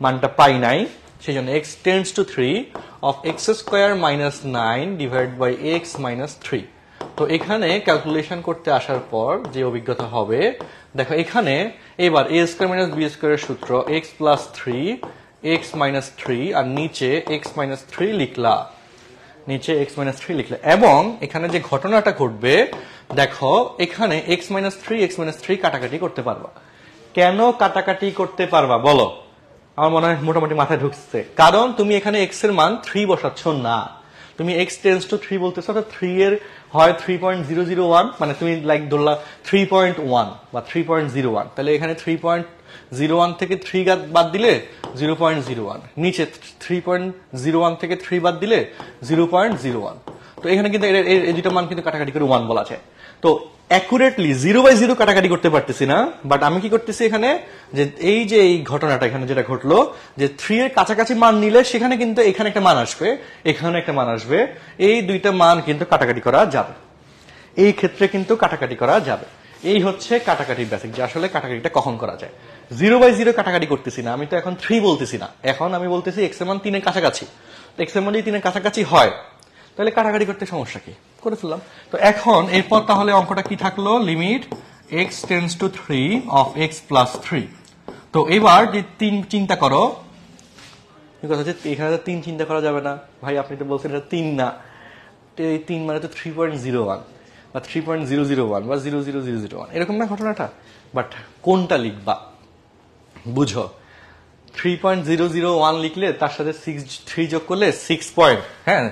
মানটা পাই নাই, সেই জন্য x tends to three of x square minus nine divide by x minus three তো এখানে ক্যালকুলেশন করতে আসার পর যে অভিজ্ঞতা হবে, দেখো এখানে এবার এ স্কোয়ার মাইনাস বি স্কোয়ারের সূত্র x plus three x minus three আর নিচে এক্স মাইনাস থ্রি লিখলা। নিচে এক্স মাইনাস থ্রি লিখলে। এবং এখানে যে ঘটনাটা ঘটবে, দেখো এখানে x minus three x minus three কাটাকাটি করতে পারবা। কেন কাটাকাটি করতে পারবা? বলো। আমার মনে হয় মোটামুটি মাথায় ঢুকছে। কারণ তুমি এখানে এক্সের মান থ্রি বসাচ্ছ না। তুমি এক্স টেন্স টু থ্রি বলতেছো, অর্থাৎ থ্রি এর হয় three point zero zero one মানে তুমি লাইক ধরলা থ্রি পয়েন্ট ওয়ান বা থ্রি পয়েন্ট জিরো ওয়ান তাহলে এখানে থ্রি পয়েন্ট জিরো ওয়ান থেকে থ্রি বাদ দিলে জিরো পয়েন্ট জিরো ওয়ান নিচে থ্রি পয়েন্ট জিরো ওয়ান থেকে থ্রি বাদ দিলে জিরো পয়েন্ট জিরো ওয়ান তো এখানে কিন্তু এর- দুটো মান কিন্তু কাটাকাটি করে ওয়ান বলা যায়। তো অ্যাকুরেটলি জিরো বাই জিরো কাটাকাটি করতে পারতেছি না বাট আমি কি করতেছি এখানে? যে এই যে এই ঘটনাটা এখানে যেটা ঘটলো, যে থ্রি এর কাছাকাছি মান নিলে সেখানে কিন্তু এখানে একটা মান আসবে এখানে একটা মান আসবে, এই দুইটা মান কিন্তু কাটাকাটি করা যাবে। এই ক্ষেত্রে কিন্তু কাটাকাটি করা যাবে। এই হচ্ছে কাটাকাটির বেসিক যে আসলে কাটাকাটিটা কখন করা যায়। জিরো বাই জিরো কাটাকাটি করতেছি না, আমি তো এখন থ্রি বলতেছি না। এখন আমি বলতেছি এক্সের মান তিনের কাছাকাছি। এক্সের মান যদি তিনের কাছাকাছি হয়। তাহলে কাটাকাটি করতে সমস্যা কি? করে ফেললাম। তো এখন এরপর তাহলে অঙ্কটা কি থাকল? Limit x tends to three of x plus three তো এবার যে তিন চিন্তা করো। কথা হচ্ছে এখানে তো তিন চিন্তা করা যাবে না। ভাই, আপনি তো বলছেন এটা তিন না। তিন মানে তো থ্রি পয়েন্ট জিরো ওয়ান বা three point zero zero one বা zero zero zero zero one এরকম না ঘটনাটা? বাট কোনটা লিখবা? বুঝো। Three point zero zero one লিখলে তার সাথে সিক্স থ্রি যোগ করলে সিক্স পয়েন্ট হ্যাঁ?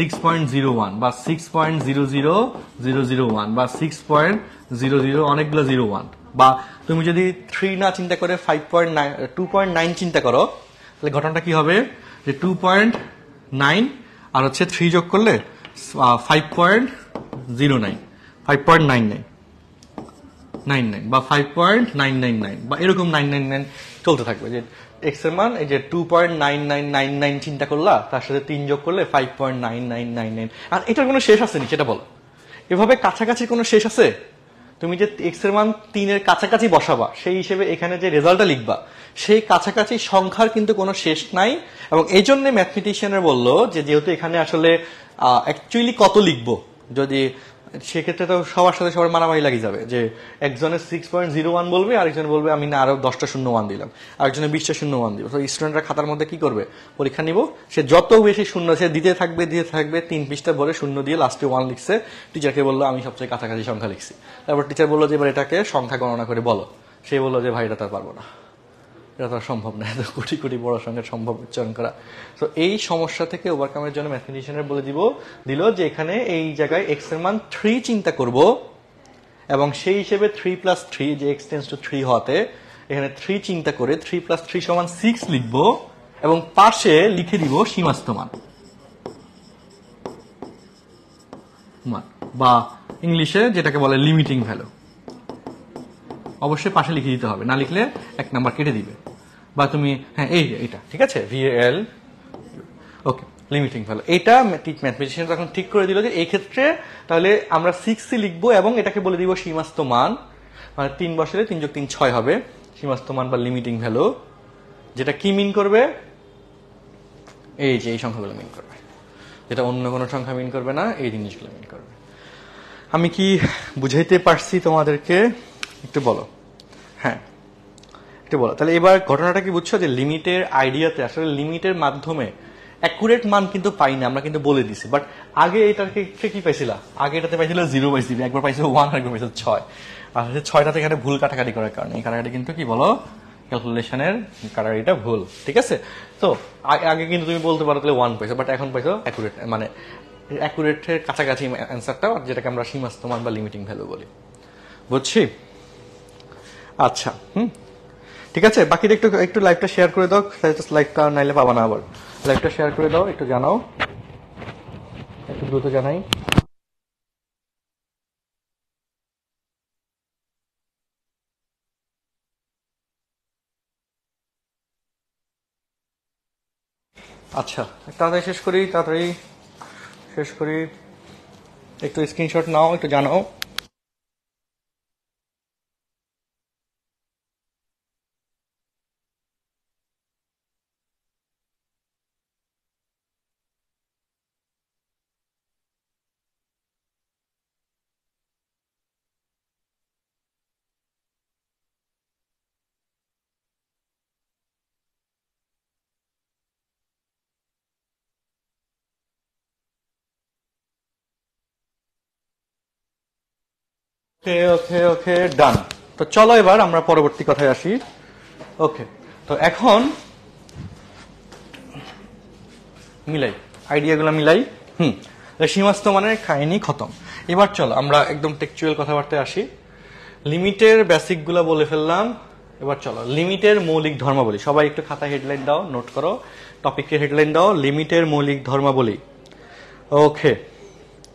সিক্স পয়েন্ট জিরো ওয়ান বা six point zero zero zero zero one বা সিক্স পয়েন্ট জিরো জিরো অনেকগুলো জিরো ওয়ান বা তুমি যদি থ্রি না চিন্তা করে five point nine two point nine চিন্তা করো, তাহলে ঘটনাটা কি হবে? যে টু পয়েন্ট নাইন আর হচ্ছে থ্রি যোগ করলে five point zero nine five point nine nine nine nine বা five point nine nine nine বা এরকম নাইন নাইন নাইন চলতে থাকবে যে এক্সের মান, এই যে two point nine nine nine nine চিন্তা করলা, তার সাথে তিন যোগ করলে five point nine nine nine nine আর এটার কোনো শেষ আছে নি সেটা বলো। এভাবে কাছাকাছি কোনো শেষ আছে? তুমি যে এক্সের মান তিনের কাছাকাছি বসাবা, সেই হিসেবে এখানে যে রেজাল্টটা লিখবা, সেই কাছাকাছি সংখ্যার কিন্তু কোনো শেষ নাই। এবং এই জন্য ম্যাথমেটিশিয়ানের বলল যে, যেহেতু এখানে আসলে অ্যাকচুয়ালি কত লিখব? যদি সেক্ষেত্রে তো সবার সাথে সবার মারামারি লাগিয়ে যাবে, যে একজনের সিক্স পয়েন্ট জিরো ওয়ান বলবে, আরেকজন বলবে, আমি না আরও দশটা শূন্য ওয়ান দিলাম। আরেকজনের বিশটা শূন্য ওয়ান দিব। তো স্টুডেন্টরা খাতার মধ্যে কি করবে? পরীক্ষা নিব। সে যত বেশি শূন্য, সে দিতে থাকবে দিতে থাকবে, তিন পৃষ্ঠা ভরে শূন্য দিয়ে লাস্টে ওয়ান লিখছে। টিচারকে বলল, আমি সবচেয়ে কাছাকাছি সংখ্যা লিখছি। তারপর টিচার বলল যে, এবার এটাকে সংখ্যা গণনা করে বলো। সে বলল যে, ভাই, এটা তার পারব না। এটা তো সম্ভব না, এত কোটি কোটি বড় সংখ্যার সম্ভব উচ্চারণ করা। তো এই সমস্যা থেকে ওভারকামের জন্য ম্যাথমেটিশিয়ানের বলে দিব, দিল যে এখানে এই জায়গায় এক্সের মান থ্রি চিন্তা করব, এবং সেই হিসেবে থ্রি প্লাস থ্রি যে এক্স টেন্স টু থ্রি হওয়াতে, এখানে থ্রি চিন্তা করে থ্রি প্লাস থ্রি সমান সিক্স লিখব, এবং পাশে লিখে দিব সীমাস্ত মান মান বা ইংলিশে যেটাকে বলে লিমিটিং ভ্যালু অবশ্যই পাশে লিখে দিতে হবে। না লিখলে এক নাম্বার কেটে দিবে। বা তুমি হ্যাঁ এই এটা, ঠিক আছে? ভিএল ওকে লিমিটিং ভ্যালু এটা ঠিক ম্যাথমেটিশিয়ান যখন ঠিক করে দিল যে এই ক্ষেত্রে তাহলে আমরা সিক্স সিক্সই লিখব এবং এটাকে বলে দিব সীমাস্ত মান। মানে তিন বছরে তিন যোগ তিন ছয় হবে। সীমাস্ত মান বা লিমিটিং ভ্যালু যেটা কি মিন করবে? এই যে এই সংখ্যাগুলো মিন করবে। যেটা অন্য কোনো সংখ্যা মিন করবে না, এই জিনিসগুলো মিন করবে। আমি কি বুঝাইতে পারছি তোমাদেরকে? একটু বলো। হ্যাঁ একটু বলো। তাহলে এবার ঘটনাটা কি বুঝছ? যে লিমিটের আইডিয়াতে, আসলে লিমিটের মাধ্যমে অ্যাকুরেট মান কিন্তু পাই না আমরা কিন্তু বলে দিছি। বাট আগে এটাকে কি পাইছিলা? আগে এটাতে পাইছিল জিরো পাইছিল একবার পাইছিল ওয়ান একবার পাইছিল ছয়। আর হচ্ছে ছয়টাতে এখানে ভুল কাটাকাটি করার কারণে। এই কাটাকাটি কিন্তু কি বলো? ক্যালকুলেশনের কাটাকাটিটা ভুল, ঠিক আছে? তো আগে কিন্তু তুমি বলতে পারো তাহলে ওয়ান পাইছো বাট এখন পাইছো অ্যাকুরেট মানে অ্যাকুরেটের কাছাকাছি অ্যান্সারটা যেটাকে আমরা সীমাস্ত মান বা লিমিটিং ভ্যালু বলি। বুঝছি? আচ্ছা হুম। ঠিক আছে, বাকিটা একটু একটু লাইভটা শেয়ার করে দাও লাইভটা নাইলে পাবা না আবার। লাইভটা শেয়ার করে দাও, একটু জানাও। একটু দ্রুত জানাই। আচ্ছা তাড়াতাড়ি শেষ করি, তাড়াতাড়ি শেষ করি। একটু স্ক্রিনশট নাও, একটু জানাও। ওকে ওকে ওকে ডান তো চলো এবার আমরা পরবর্তী কথায় আসি। ওকে তো এখন মিলাই আইডিয়াগুলো মিলাই। হুম সীমাস্ত মানের কাহিনী খতম। এবার চলো, আমরা একদম টেকচুয়াল কথাবার্তায় আসি। লিমিটের বেসিকগুলো বলে ফেললাম। এবার চলো, লিমিটের মৌলিক ধর্মাবলী। সবাই একটু খাতায় হেডলাইন দাও নোট করো। টপিকের হেডলাইন দাও, লিমিটের মৌলিক ধর্মাবলী। ওকে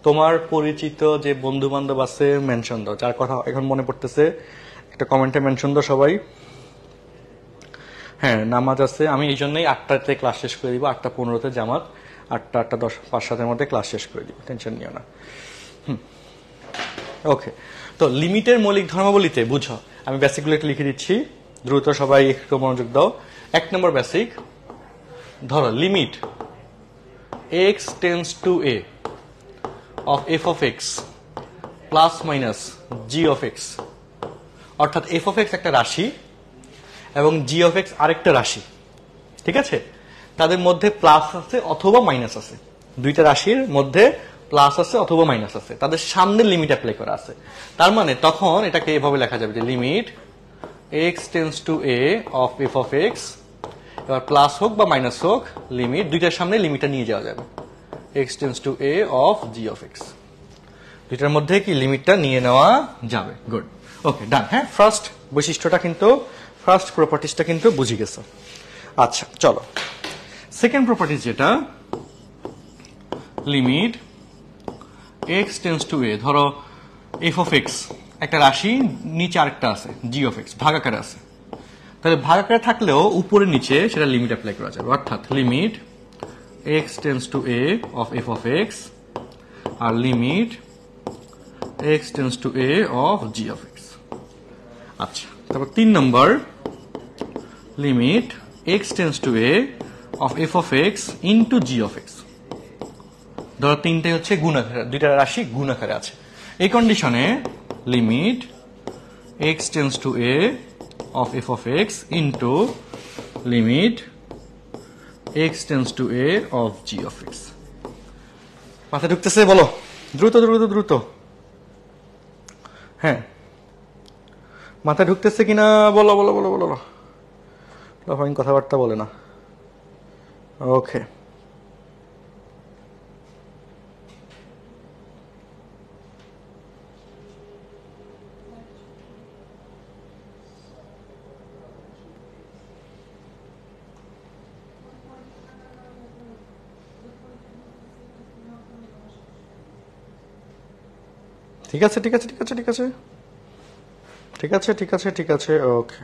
তোমার পরিচিত যে বন্ধু বান্ধব আছে মেনশন দাও। যার কথা এখন মনে পড়তেছে, একটা কমেন্টে মেনশন দাও সবাই। হ্যাঁ নামাজ আছে। আমি এই জন্যই আটটাতে ক্লাস শেষ করে দিব, আটটা পনেরোতে জামাত, আটটা আটটা দশ, পাঁচ, সাতের মধ্যে ক্লাস শেষ করে দিব। টেনশন নিও না। ওকে তো লিমিটের মৌলিক ধর্মাবলিতে, বুঝো, আমি বেসিকগুলো একটু লিখে দিচ্ছি। দ্রুত সবাই একটু মনোযোগ দাও। এক নম্বর বেসিক ধরো limit x tends to a of f of x plus minus g of x. অর্থাৎ f of x একটা রাশি এবং g of x আরেকটা রাশি। ঠিক আছে? তাদের মধ্যে প্লাস আছে অথবা মাইনাস আছে। দুইটা রাশির মধ্যে প্লাস আছে অথবা মাইনাস আছে। তাদের সামনে লিমিট অ্যাপ্লাই করা আছে। তার মানে তখন এটাকে এভাবে লেখা যাবে যে limit x tends to a of f of x, এবার প্লাস হোক বা মাইনাস হোক লিমিট দুইটার সামনে লিমিটটা নিয়ে যাওয়া যাবে। X tends to a of g of x. দুইটার মধ্যে কি লিমিটটা নিয়ে নেওয়া যাবে? গুড ওকে ডান হ্যাঁ ফার্স্ট বৈশিষ্ট্যটা কিন্তু ফার্স্ট প্রপার্টিসটা কিন্তু বুঝে গেছে। আচ্ছা চলো। সেকেন্ড প্রপার্টিস যেটা limit x tends to a, ধরো f of x, একটা রাশি, নিচে আরেকটা আছে, g of x, ভাগাকারে আছে। তাহলে ভাগাকারে থাকলেও উপরে নিচে সেটা লিমিট অ্যাপ্লাই করা যাবে, অর্থাৎ limit x tends to a of f of x R limit x tends to a of g of x আচ্ছা তারপর তিন নম্বর limit x tends to a of f of x into g of x ধরো তিনটে হচ্ছে গুণাকারে দুইটা রাশি গুণাকারে আছে এই কন্ডিশনে limit x tends to a of f of x into limit x tends to a of g of x মাথা ঢুকতেছে, বলো। দ্রুত দ্রুত দ্রুত। হ্যাঁ। মাথা ঢুকতেছে কিনা, বলো বলো বলো বলো ফাইন কথাবার্তা বলে না। ওকে ঠিক আছে ঠিক আছে ঠিক আছে ঠিক আছে। ঠিক আছে ঠিক আছে ঠিক আছে ওকে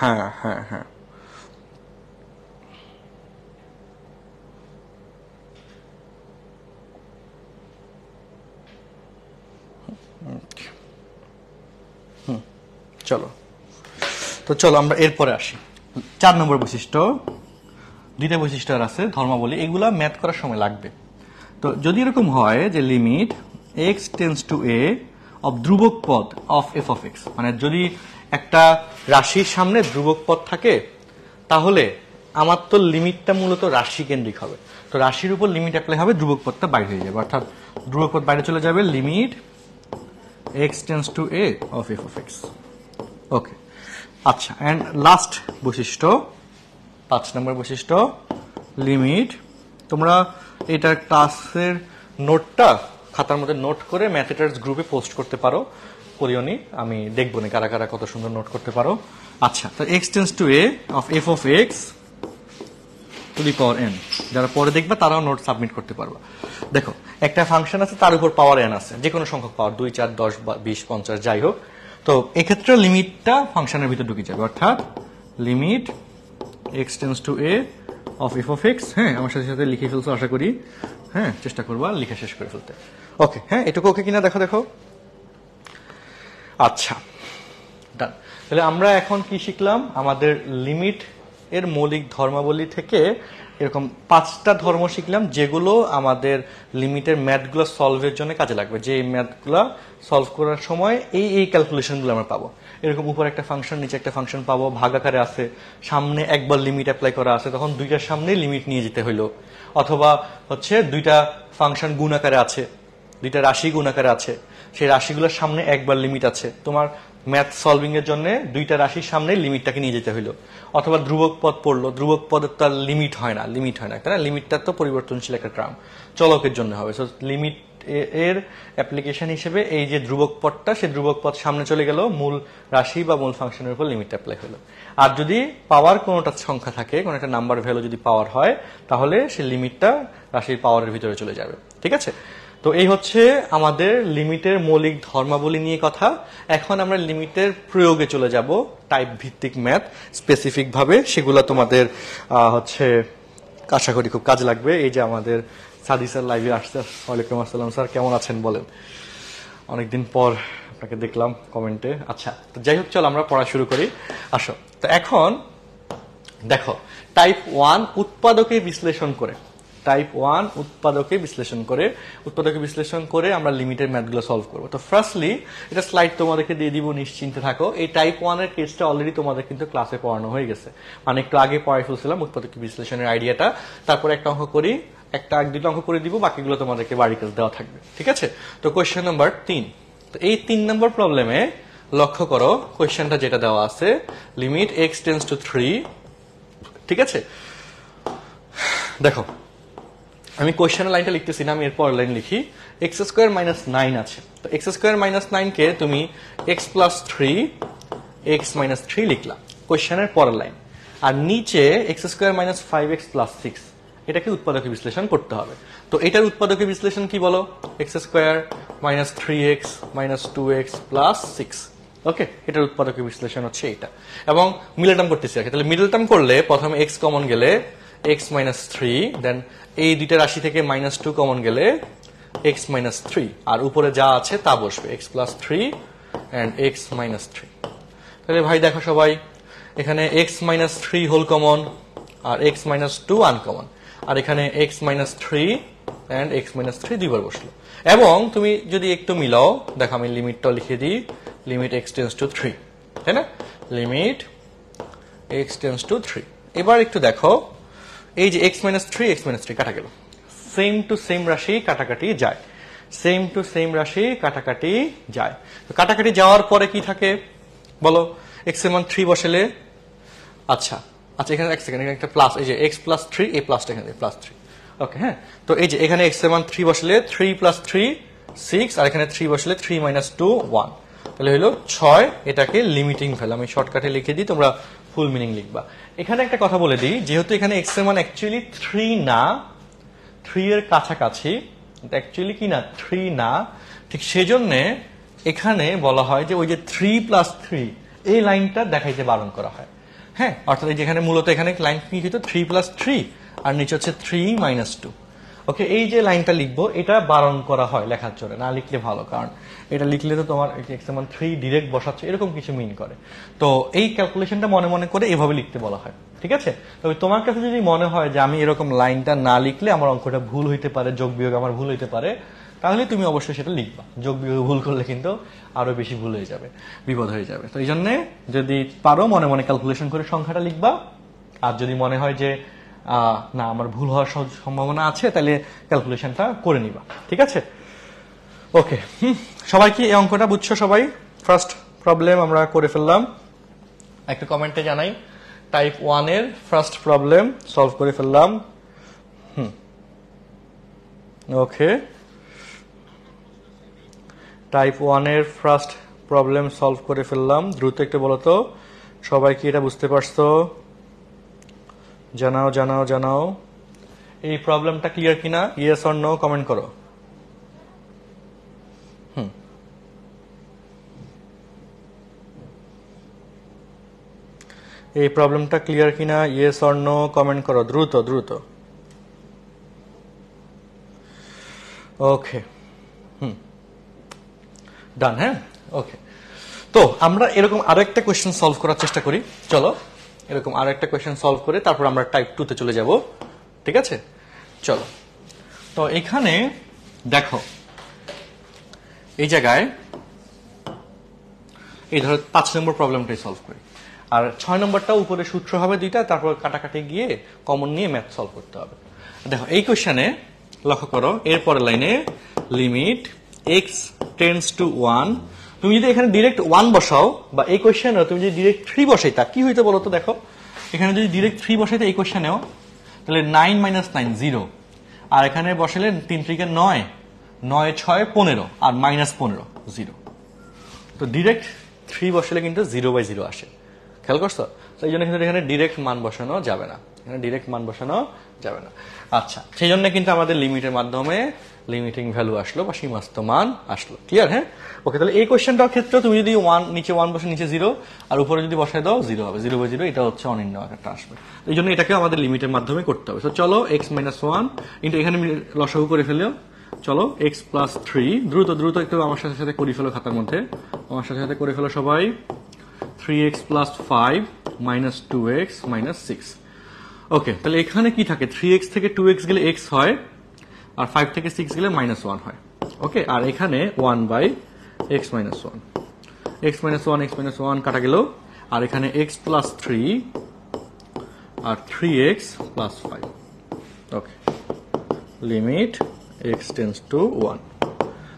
হ্যাঁ হ্যাঁ হ্যাঁ। হুম, চলো। তো চলো আমরা এরপরে আসি। চার নম্বর বৈশিষ্ট্য। দুইটা বৈশিষ্ট্য আর আছে, ধর্মাবলী, এগুলা ম্যাথ করার সময় লাগবে। তো যদি এরকম হয় যে limit x tends to a of ধ্রুবক পদ অফ এফ অফ এক্স মানে যদি একটা রাশির সামনে ধ্রুবক পদ থাকে, তাহলে আমার তো লিমিটটা মূলত রাশি কেন্দ্রিক হবে। তো রাশির উপর লিমিট অ্যাপ্লাই হবে ধ্রুবক পদটা বাইরে হয়ে যাবে, অর্থাৎ ধ্রুবক পদ বাইরে চলে যাবে limit x tends to a of f of x okay আচ্ছা অ্যান্ড লাস্ট বৈশিষ্ট্য পাঁচ নম্বর বৈশিষ্ট্য লিমিট তোমরা এটার ক্লাসের নোটটা খাতার মধ্যে নোট করে ম্যাথেটার্স গ্রুপে পোস্ট করতে পারো। করিওনি, আমি দেখব না কারা কারা কত সুন্দর নোট করতে পারো। আচ্ছা তো x tends to a of f of x to the power n যারা পরে দেখবে তারাও নোট সাবমিট করতে পারবে। দেখো, একটা ফাংশন আছে, তার উপর পাওয়ার এন আছে। যে কোনো সংখ্যক পাওয়ার দুই, চার, দশ, বা, বিশ, পঞ্চাশ, যাই হোক। তো এক্ষেত্রে লিমিটটা ফাংশনের ভিতরে ঢুকে যাবে। অর্থাৎ limit x tends to a of f of x হ্যাঁ আমার সাথে সাথে লিখে ফেলছো, আশা করি। হ্যাঁ চেষ্টা করব আর লিখে শেষ করে ফেলতে। ওকে হ্যাঁ এটুকু ওকে কিনা দেখো দেখো। আচ্ছা ডান তাহলে আমরা এখন কি শিখলাম? আমাদের লিমিট এর মৌলিক ধর্মাবলী থেকে এরকম পাঁচটা ধর্ম শিখলাম যেগুলো আমাদের লিমিটের ম্যাথগুলো সলভের জন্য কাজে লাগবে। যে ম্যাথগুলো সলভ করার সময় এই এই ক্যালকুলেশনগুলো আমরা পাবো। এরকম উপর একটা ফাংশন নিচে একটা ফাংশন পাবো ভাগাকারে আছে, সামনে একবার লিমিট অ্যাপ্লাই করা আছে, তখন দুইটার সামনে লিমিট নিয়ে যেতে হইল। অথবা হচ্ছে দুইটা ফাংশন গুণাকারে আছে, দুইটা রাশি গুণাকারে আছে, সেই রাশিগুলোর সামনে একবার লিমিট আছে। তোমার ম্যাথ সলভিং এর জন্য দুইটা রাশির সামনে লিমিটটাকে নিয়ে যেতে হইল। অথবা ধ্রুবক পদ পড়ল, ধ্রুবক পদের তো লিমিট হয় না লিমিট হয় না, তাই না? লিমিটটা তো পরিবর্তনশীল একটা ট্রাম চলকের জন্য হবে। সো লিমিট এর অ্যাপ্লিকেশন হিসেবে এই যে ধ্রুবক পদটা সেই ধ্রুবক পদ সামনে চলে গেল, মূল রাশি বা মূল ফাংশনের উপর লিমিট অ্যাপ্লাই হলো। আর যদি পাওয়ার কোনোটা সংখ্যা থাকে, কোনো একটা নাম্বার ভ্যালু যদি পাওয়ার হয়, তাহলে সে লিমিটটা রাশির পাওয়ারের ভিতরে চলে যাবে। ঠিক আছে? তো এই হচ্ছে আমাদের লিমিটের মৌলিক ধর্মাবলী নিয়ে কথা। এখন আমরা লিমিটের প্রয়োগে চলে যাব টাইপ ভিত্তিক ম্যাথ স্পেসিফিক ভাবে। সেগুলো তোমাদের হচ্ছে আশা করি খুব কাজ লাগবে। এই যে আমাদের সাদি স্যার লাইভে আসছে। ওয়ালাইকুম আসসালাম স্যার, কেমন আছেন বলেন? অনেকদিন পর আপনাকে দেখলাম কমেন্টে আচ্ছা তো যাই হোক, চল আমরা পড়া শুরু করি। আসো। তো এখন দেখো টাইপ ওয়ান উৎপাদকে বিশ্লেষণ করে। টাইপ ওয়ান উৎপাদকে বিশ্লেষণ করে, উৎপাদকে বিশ্লেষণ করে আমরা লিমিটের ম্যাথগুলো সলভ করব। তো ফার্স্টলি এটা স্লাইড তোমাদেরকে দিয়ে দিব, নিশ্চিন্তে থাকো। এই টাইপ ওয়ানের কেসটা অলরেডি তোমাদের কিন্তু ক্লাসে পড়ানো হয়ে গেছে। মানে একটু আগে পড়াই ফেলছিলাম উৎপাদকে বিশ্লেষণের আইডিয়াটা তারপরে একটা অঙ্ক করি, একটা এক দুটো অঙ্ক করে দিব, বাকিগুলো তোমাদেরকে বাড়ি কাজ দেওয়া থাকবে। ঠিক আছে? তো কোয়েশ্চেন নাম্বার তিন। তো এই তিন নম্বর প্রবলেমে লক্ষ্য করো কোয়েশ্চেনটা যেটা দেওয়া আছে limit x tends to three ঠিক আছে? দেখো আমি কোয়েশ্চেনের লাইনটা লিখতেছি না, আমি এরপর লাইন লিখি। এক্স স্কোয়ার মাইনাস নাইন আছে। তো এক্স স্কোয়ার মাইনাস নাইনকে তুমি x plus three x minus three লিখলাম কোয়েশ্চেনের পরের লাইন আর নিচে x square minus five x plus six এটাকে উৎপাদকে বিশ্লেষণ করতে হবে। তো এটার উৎপাদকে বিশ্লেষণ কি বলো? X square minus three x minus two x plus six okay এটার উৎপাদকে বিশ্লেষণ হচ্ছে এটা। এবং মিডল টার্ম করতেছি আর। তাহলে মিডল টার্ম করলে প্রথমে এক্স কমন গেলে এক্স মাইনাস থ্রি দেন এই দুইটা রাশি থেকে মাইনাস টু কমন গেলে এক্স মাইনাস থ্রি আর উপরে যা আছে তা বসবে x plus three and x minus three তাহলে ভাই দেখো সবাই, এখানে x minus three whole common আর এক্স মাইনাস টু আনকমন আর এখানে x minus three and x minus three দুইবার বসল। এবং তুমি যদি একটু মিলাও, দেখো আমি লিমিটটা লিখে দিই limit x tends to three তাই না? Limit x tends to three এবার একটু দেখো এই যে x minus three x minus three কাটা গেল সেম টু সেম রাশি, কাটাকাটি যায়। সেম টু সেম রাশি, কাটাকাটি যায়। তো কাটাকাটি যাওয়ার পরে কি থাকে? বলো এক্সের মান থ্রি বসালে? আচ্ছা আচ্ছা এখানে এক সেকেন্ড এখানে একটা প্লাস এই যে এক্স প্লাস থ্রি এই প্লাসটা এখানে প্লাস থ্রি ওকে হ্যাঁ? তো এই যে এখানে এক্সের মান থ্রি বসলে থ্রি প্লাস থ্রি সিক্স আর এখানে থ্রি বসলে থ্রি মাইনাস টু ওয়ান তাহলে হলো ছয়, এটাকে লিমিটিং ভ্যালু আমি শর্টকাটে লিখে দিই, তোমরা ফুল মিনিং লিখবা। এখানে একটা কথা বলে দিই, যেহেতু এখানে এক্সের মান অ্যাকচুয়ালি থ্রি না থ্রি এর কাছাকাছি অ্যাকচুয়ালি কি না থ্রি না, ঠিক সেজন্যে এখানে বলা হয় যে ওই যে থ্রি প্লাস থ্রি এই লাইনটা দেখাইতে বারণ করা হয়। হ্যাঁ অর্থাৎ যেখানে মূলত এখানে লাইন হতো থ্রি প্লাস থ্রি আর নিচে হচ্ছে থ্রি মাইনাস টু ওকে এই যে লাইনটা লিখব, এটা বারণ করা হয় লেখার জন্য না লিখলে ভালো, কারণ এটা লিখলে তো তোমার থ্রি ডিরেক্ট বসাচ্ছে, এরকম কিছু মিন করে। তো এই ক্যালকুলেশনটা মনে মনে করে এভাবে লিখতে বলা হয়, ঠিক আছে? তবে তোমার কাছে যদি মনে হয় যে আমি এরকম লাইনটা না লিখলে আমার অঙ্কটা ভুল হইতে পারে, যোগ বিয়োগ আমার ভুল হইতে পারে, তাহলে তুমি অবশ্যই সেটা লিখবা। যোগ বিয়োগ ভুল করলে কিন্তু আরও বেশি ভুল হয়ে যাবে, বিপদ হয়ে যাবে। তো এই জন্য যদি পারো, মনে মনে ক্যালকুলেশন করে সংখ্যাটা লিখবা। আর যদি মনে হয় যে না, আমার ভুল হওয়ার সম্ভাবনা আছে, তাহলে ক্যালকুলেশনটা করে নিবা, ঠিক আছে? ওকে সবাই কি এই অঙ্কটা বুঝছ সবাই? ফার্স্ট প্রবলেম আমরা করে ফেললাম। একটা কমেন্টে জানাই। টাইপ ওয়ানের ফার্স্ট প্রবলেম সলভ করে ফেললাম। হুম ওকে টাইপ ওয়ানের ফার্স্ট প্রবলেম সলভ করে ফেললাম। দ্রুত একটু বলো তো। সবাই কি এটা বুঝতে পারছ? জানাও জানাও জানাও। এই প্রবলেমটা ক্লিয়ার কিনা? ইয়েস অর নো কমেন্ট করো। এই প্রবলেমটা ক্লিয়ার কিনা ইয়েস নো কমেন্ট করো। দ্রুত দ্রুত। ওকে হুম। ডান হ্যাঁ? ওকে তো, আমরা এরকম আরেকটা কোয়েশ্চেন সলভ করার চেষ্টা করি। চলো, এরকম আরেকটা কোয়েশ্চেন সলভ করে তারপর আমরা টাইপ টু তে চলে যাব। ঠিক আছে? চলো। তো, এখানে দেখো, এই জায়গায়, এই ধরো পাঁচ নম্বর প্রবলেমটাই সলভ করি। আর ছয় নম্বরটা, উপরে সূত্র হবে দুইটা, তারপর কাটাকাটি গিয়ে কমন নিয়ে ম্যাথ সলভ করতে হবে। দেখো, এই কোশ্চেনে লক্ষ্য করো, এরপরের লাইনে limit x tends to one তুমি যদি এখানে ডিরেক্ট ওয়ান বসাও, বা এই কোশ্চেনে তুমি যদি ডিরেক্ট থ্রি বসাইতা কি হইতে বলো তো দেখো? এখানে যদি ডিরেক্ট থ্রি বসাইতে এই কোশ্চেনেও তাহলে নাইন মাইনাস নাইন জিরো আর এখানে বসালে তিন ত্রিকে নয় নয় ছয় পনেরো, আর মাইনাস পনেরো জিরো তো ডিরেক্ট থ্রি বসালে কিন্তু জিরো বাই জিরো আসে। খেয়াল করছ? তো এই জন্য কিন্তু এখানে ডিরেক্ট মান বসানো যাবে না। এখানে ডিরেক্ট মান বসানো যাবে না। আচ্ছা সেই জন্য কিন্তু আমাদের লিমিটের মাধ্যমে লিমিটিং ভ্যালু আসলো বা সীমাস্ত মান আসলো। ক্লিয়ার হ্যাঁ? ওকে তাহলে এই কোয়েশ্চেনটার ক্ষেত্রে তুমি যদি ওয়ান নিচে ওয়ান বসে, নিচে জিরো আর উপরে যদি বসায় দাও জিরো হবে। জিরো বাই জিরো এটা হচ্ছে অনির্ণ আকারটা আসবে। এই জন্য এটাকে আমাদের লিমিটের মাধ্যমে করতে হবে। তো চলো এক্স মাইনাস ওয়ান কিন্তু এখানে লসাগু করে ফেলেও চলো এক্স প্লাস থ্রি দ্রুত দ্রুত একটু আমার সাথে সাথে করে ফেলো খাতার মধ্যে। আমার সাথে সাথে করে ফেলো সবাই। Three x plus five minus two x minus six okay তাহলে এখানে কি থাকে? থ্রি এক্স থেকে টু এক্স গেলে এক্স হয়, আর ফাইভ থেকে সিক্স গেলে মাইনাস ওয়ান হয়। ওকে আর এখানে one by x minus one x minus one x minus one কাটা গেল, আর এখানে x plus three R three x plus five okay limit x tends to one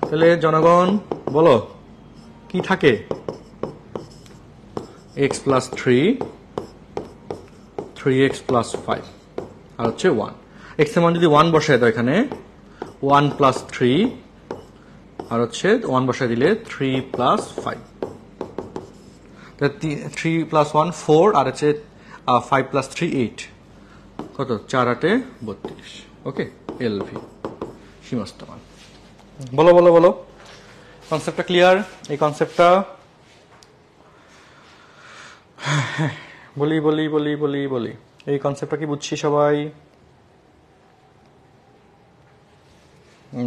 তাহলে জনগণ, বলো, কি থাকে? X plus three three x plus five আর হচ্ছে ওয়ান এক্সের মান যদি ওয়ান বসায় দাও এখানে ওয়ান প্লাস থ্রি আর হচ্ছে ওয়ান বসায় দিলে three plus five three plus one four আর হচ্ছে ফাইভ প্লাস থ্রি এইট কত? চার আটে বত্রিশ। ওকে এলভি সীমাস্ত মান। বলো বলো বলো। কনসেপ্টটা ক্লিয়ার এই কনসেপ্টটা বলি বলি বলি বলি বলি। এই কনসেপ্টটা কি বুঝছি সবাই?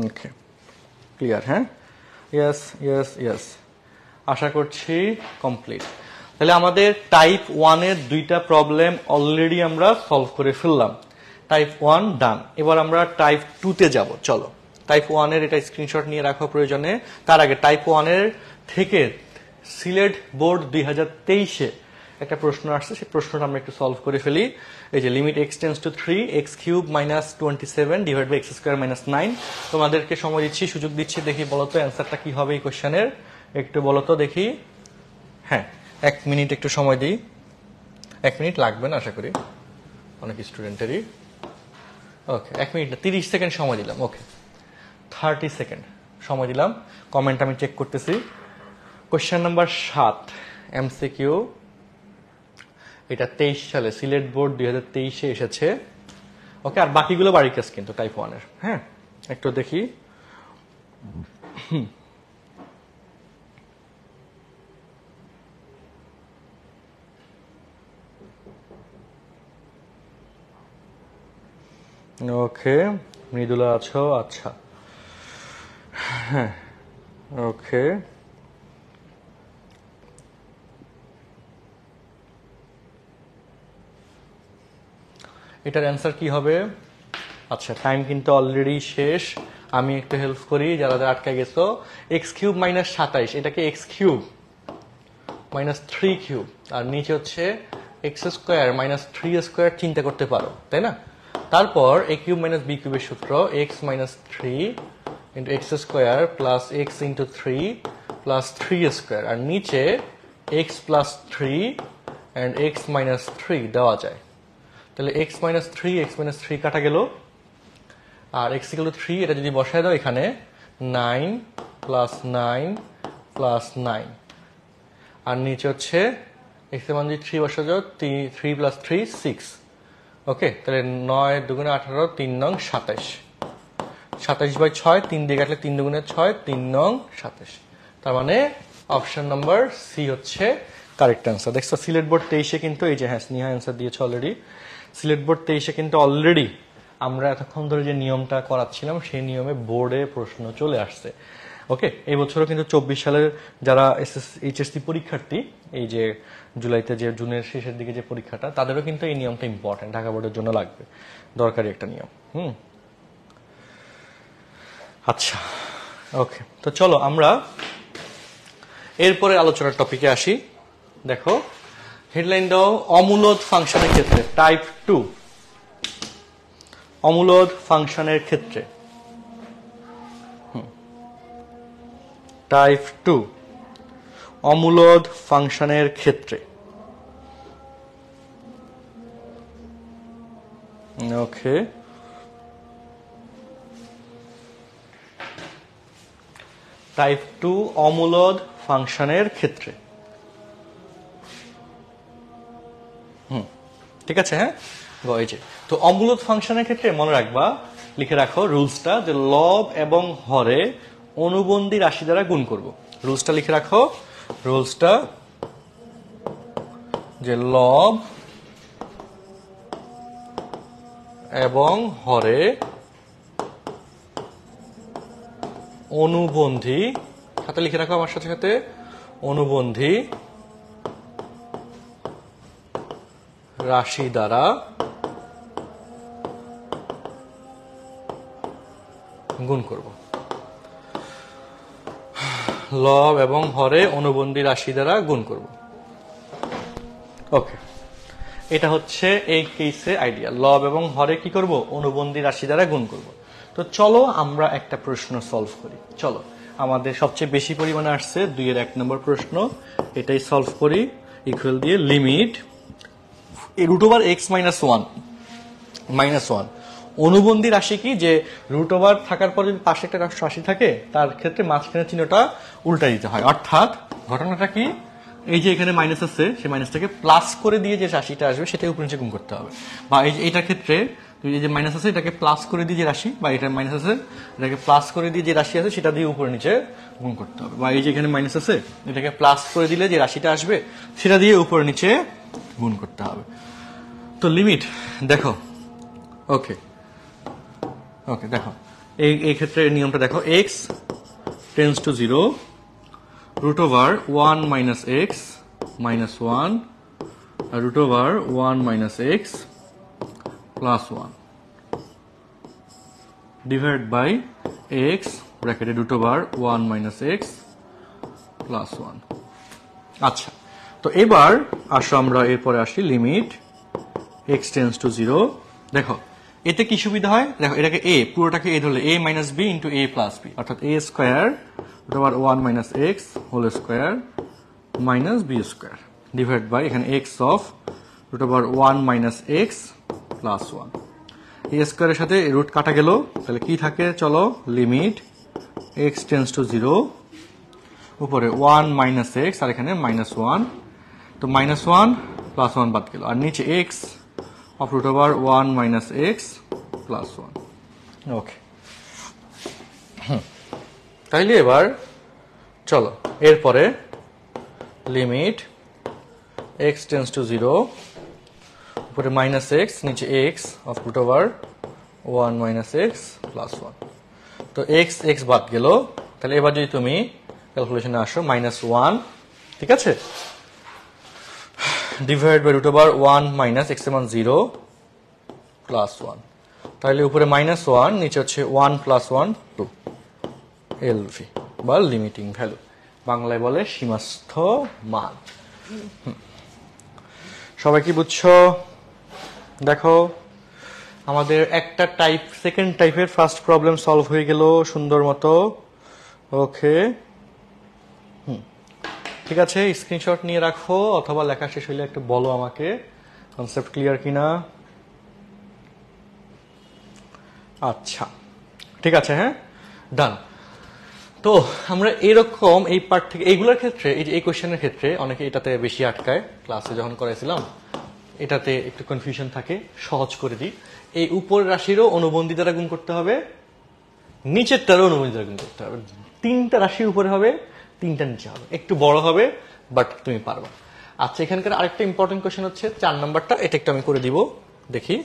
ওকে ক্লিয়ার হ্যাঁ? ইয়েস ইয়েস ইয়েস আশা করছি কমপ্লিট তাহলে আমাদের টাইপ ওয়ানের দুইটা প্রবলেম অলরেডি আমরা সলভ করে ফেললাম। টাইপ ওয়ান ডান এবার আমরা টাইপ টুতে যাব। চলো। টাইপ ওয়ানের এটা স্ক্রিনশট নিয়ে রাখা প্রয়োজনে। তার আগে টাইপ ওয়ানের থেকে সিলেট বোর্ড দুই হাজার তেইশে একটা প্রশ্ন আসছে, সেই প্রশ্নটা আমরা একটু সলভ করে ফেলি। এই যে limit x tends to three x cube minus twenty seven divide by x square minus nine তোমাদেরকে সময় দিচ্ছি, সুযোগ দিচ্ছি, দেখি বলতো অ্যান্সারটা কি হবে এই কোশ্চেনের একটু বলতো দেখি। হ্যাঁ এক মিনিট একটু সময় দিই। এক মিনিট লাগবে না, আশা করি। অনেক স্টুডেন্টেরই ওকে এক মিনিট না, তিরিশ সেকেন্ড সময় দিলাম ওকে থার্টি সেকেন্ড সময় দিলাম। কমেন্ট আমি চেক করতেছি। কোশ্চেন নাম্বার সাত এমসিকিউ এটা তেইশ সালে, সিলেট বোর্ড দুই হাজার তেইশে এসেছে। ওকে, আর বাকিগুলো বাড়ির কাজ কিন্তু, টাইপ ওয়ানের। হ্যাঁ একটু দেখি। ওকে, মৃদুলা আছো? আচ্ছা। হ্যাঁ ওকে। এটার অ্যান্সার কি হবে? আচ্ছা টাইম কিন্তু অলরেডি শেষ। আমি একটু হেল্প করি, যারা আটকে গেছো। এক্স কিউব মাইনাস সাতাইশ, এটাকে x cube minus three cube আর নিচে হচ্ছে x square minus three square চিন্তা করতে পারো, তাই না? তারপর এ কিউব মাইনাস বি কিউবের সূত্র x minus three into x square plus x into three plus three square আর নিচে x plus three and x minus three দেওয়া যায়। তাহলে x minus three x minus three কাটা গেল। আর এক্স ইকাল থ্রি এটা যদি বসায় দাও এখানে nine plus nine plus nine আর নিচে হচ্ছে এক্স মান যদি থ্রি বসা যাও three plus three six okay, তাহলে নয় দুগুণে আঠারো, তিন নং সাতাইশ। সাতাইশ বাই ছয়, তিন দিয়ে কাটলে তিন দুগুণে ছয়, তিন নং সাতাইশ। তার মানে অপশন নাম্বার সি হচ্ছে কারেক্ট অ্যান্সার দেখছ, সিলেট বোর্ড তেইশে কিন্তু এই যে হ্যাঁ স্নেহা অ্যান্সার দিয়েছে অলরেডি সিলেট বোর্ড তেইশে কিন্তু অলরেডি আমরা এতক্ষণ ধরে যে নিয়মটা করাচ্ছিলাম, সেই নিয়মে বোর্ডে প্রশ্ন চলে আসছে। ওকে, এই বছরও কিন্তু চব্বিশ সালের যারা এইচএসসি পরীক্ষার্থী, এই যে জুলাইতে যে জুনের শেষের দিকে যে পরীক্ষাটা, তাদেরও কিন্তু এই নিয়মটা ইম্পর্টেন্ট ঢাকা বোর্ডের জন্য লাগবে। দরকারি একটা নিয়ম, হুম? আচ্ছা ওকে, তো চলো আমরা এরপরে আলোচনার টপিকে আসি। দেখো হেডলাইন দাও অমূলদ ফাংশনের ক্ষেত্রে টাইপ টু অমূলদ ফাংশনের ক্ষেত্রে। টাইপ টু অমূলদ ফাংশনের ক্ষেত্রে। ওকে টাইপ টু অমূলদ ফাংশনের ক্ষেত্রে। ঠিক আছে হ্যাঁ? গ, তো অমূলদ ফাংশনের ক্ষেত্রে মনে রাখবা লিখে রাখো রুলসটা যে লব এবং হরে অনুবন্ধী রাশি দ্বারা গুণ করব। রুলসটা লিখে রাখো রুলসটা যে লব এবং হরে অনুবন্ধী সাথে লিখে রাখো আমার সাথে সাথে অনুবন্ধী রাশি দ্বারা গুণ করব। লব এবং হরে অনুবন্ধী রাশি দ্বারা গুণ করব। ওকে এটা হচ্ছে এই কেসে আইডিয়া লব এবং হরে কি করব? অনুবন্ধী রাশি দ্বারা গুণ করব। তো চলো আমরা একটা প্রশ্ন সলভ করি। চলো, আমাদের সবচেয়ে বেশি পরিমাণে আসছে দুইয়ের এক নম্বর প্রশ্ন। এটাই সলভ করি। ইকুয়াল দিয়ে limit root over x minus one minus one অনুবন্ধী রাশি কি? যে রুট ওভার থাকার পর যদি পাশে একটা রাশি থাকে, তার ক্ষেত্রে মাঝখানে চিহ্নটা উল্টা দিতে হয়। অর্থাৎ ঘটনাটা কি? এই যে এখানে মাইনাস আছে, সেই মাইনাসটাকে প্লাস করে দিয়ে যে রাশিটা আসবে সেটা উপর নিচে গুণ করতে হবে। বা এই যে এটার ক্ষেত্রে এই যে মাইনাস আছে, এটাকে প্লাস করে দিয়ে যে রাশি, বা এটা মাইনাস আছে, এটাকে প্লাস করে দিয়ে যে রাশি আছে, সেটা দিয়ে উপরে নিচে গুণ করতে হবে। বা এই যে এখানে মাইনাস আছে, এটাকে প্লাস করে দিলে যে রাশিটা আসবে, সেটা দিয়ে উপরে নিচে গুণ করতে হবে। তো লিমিট দেখো। ওকে ওকে দেখো। এই এই ক্ষেত্রে নিয়মটা দেখো। X tends to zero root over one minus x minus one root over one minus x plus one divide by x ব্র্যাকেটে root over one minus x plus one আচ্ছা তো এবার আসো আমরা এরপরে আসি limit x tends to zero দেখো, এতে কি সুবিধা হয়? দেখো, এটাকে এ পুরোটাকে এ ধরলে a minus b into a plus b অর্থাৎ a square over one minus x whole square minus b square divide by এখানে x of root over one minus x plus one a স্কোয়ারের সাথে রুট কাটা গেল। তাহলে কি থাকে? চলো limit x tends to zero উপরে ওয়ান মাইনাস এক্স আর এখানে মাইনাস ওয়ান তো মাইনাস ওয়ান প্লাস ওয়ান বাদ গেল। আর নিচে x of root over one minus x plus one okay তাইলে এবার চলো এরপরে limit x tends to zero উপরে মাইনাস এক্স নিচে x of root over one minus x plus one তো এক্স এক্স বাদ গেল তাহলে এবার যদি তুমি ক্যালকুলেশনে আসো মাইনাস ওয়ান ঠিক আছে? Divide by root over one minus এক্সের মান জিরো প্লাস ওয়ান তাহলে উপরে মাইনাস ওয়ান নিচে হচ্ছে one plus one two LV বা লিমিটিং ভ্যালু বাংলায় বলে সীমাস্থ মান। সবাই কি বুঝছ? দেখো, আমাদের একটা টাইপ সেকেন্ড টাইপের ফার্স্ট প্রবলেম সলভ হয়ে গেল সুন্দর মতো। ওকে ঠিক আছে স্ক্রিনশট নিয়ে রাখো, অথবা লেখা শেষ হইলে একটু বলো আমাকে। কনসেপ্ট ক্লিয়ার কিনা? আচ্ছা ঠিক আছে হ্যাঁ? ডান তো আমরা এরকম এই পার্ট থেকে, এইগুলোর ক্ষেত্রে, এই যে এই কোয়েশ্চেনের ক্ষেত্রে অনেকে এটাতে বেশি আটকায়। ক্লাসে যখন করাইছিলাম, এটাতে একটু কনফিউশন থাকে, সহজ করে দিই। এই উপর রাশিরও অনুবন্ধী দ্বারা গুণ করতে হবে, নিচেরটারও অনুবন্ধী দ্বারা গুণ করতে হবে। তিনটা রাশি উপরে হবে তিনটা নিচে হবে। একটু বড় হবে বাট তুমি পারবা। আচ্ছা এখানকার আরেকটা ইম্পর্টেন্ট কোয়েশ্চেন হচ্ছে, চার নাম্বারটা, এটা একটু আমি করে দিব, দেখি।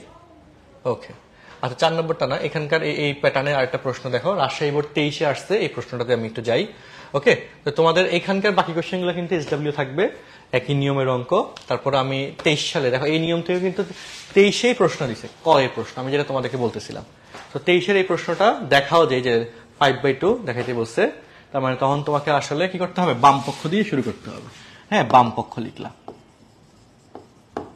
ওকে আচ্ছা চার নম্বরটা না, এখানকার এই- প্যাটার্নে আরেকটা প্রশ্ন দেখো। রাজশাহী বোর্ড তেইশে আসছে, এই প্রশ্নটাতে আমি একটু যাই। ওকে তো তোমাদের এখানকার বাকি কোশ্চেনগুলো কিন্তু এসডাব্লিউ থাকবে, একই নিয়মের অঙ্ক। তারপর আমি তেইশ সালে, দেখো, এই নিয়ম থেকে কিন্তু তেইশেই প্রশ্ন দিছে ক প্রশ্ন, আমি যেটা তোমাদেরকে বলতেছিলাম। তো তেইশের এই প্রশ্নটা দেখাও যে ফাইভ বাই টু দেখাইতে বলছে। তার মানে তখন তোমাকে আসলে কি করতে হবে? বাম পক্ষ দিয়ে শুরু করতে হবে। হ্যাঁ বাম পক্ষ লিখলাম।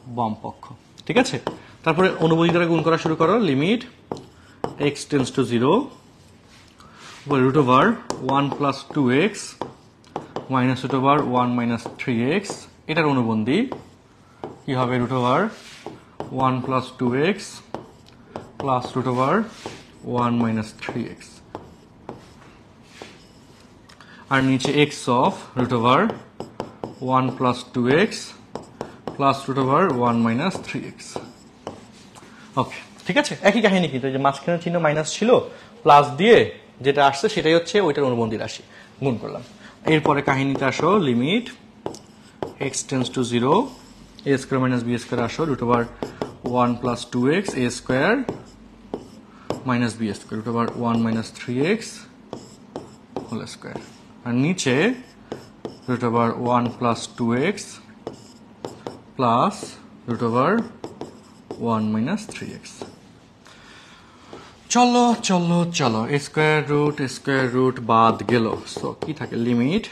বাম পক্ষ। ঠিক আছে? তারপরে অনুমতি দ্বারা গুণ করা শুরু করো। Limit x tends to zero root over one plus two x minus root over one minus three x এটার অনুবন্ধী কি হবে? Root over one plus two x plus root over one minus three x আর নিচে x of root over one plus two x plus root over one minus three x okay ঠিক আছে? একই কাহিনী কিন্তু যে মাঝখানে চিহ্ন মাইনাস ছিল প্লাস দিয়ে যেটা আসছে সেটাই হচ্ছে ওইটার অনুবন্ধী রাশি। গুণ করলাম। এরপরে কাহিনীতে আসো limit x tends to zero a square minus b square আসো root over one plus two x a square minus b square root over one minus three x whole square আর নিচে root over one plus two x plus root over one minus three x চলো চলো চলো স্কোয়ার রুট স্কোয়ার রুট বাদ গেল। সো কি থাকে? Limit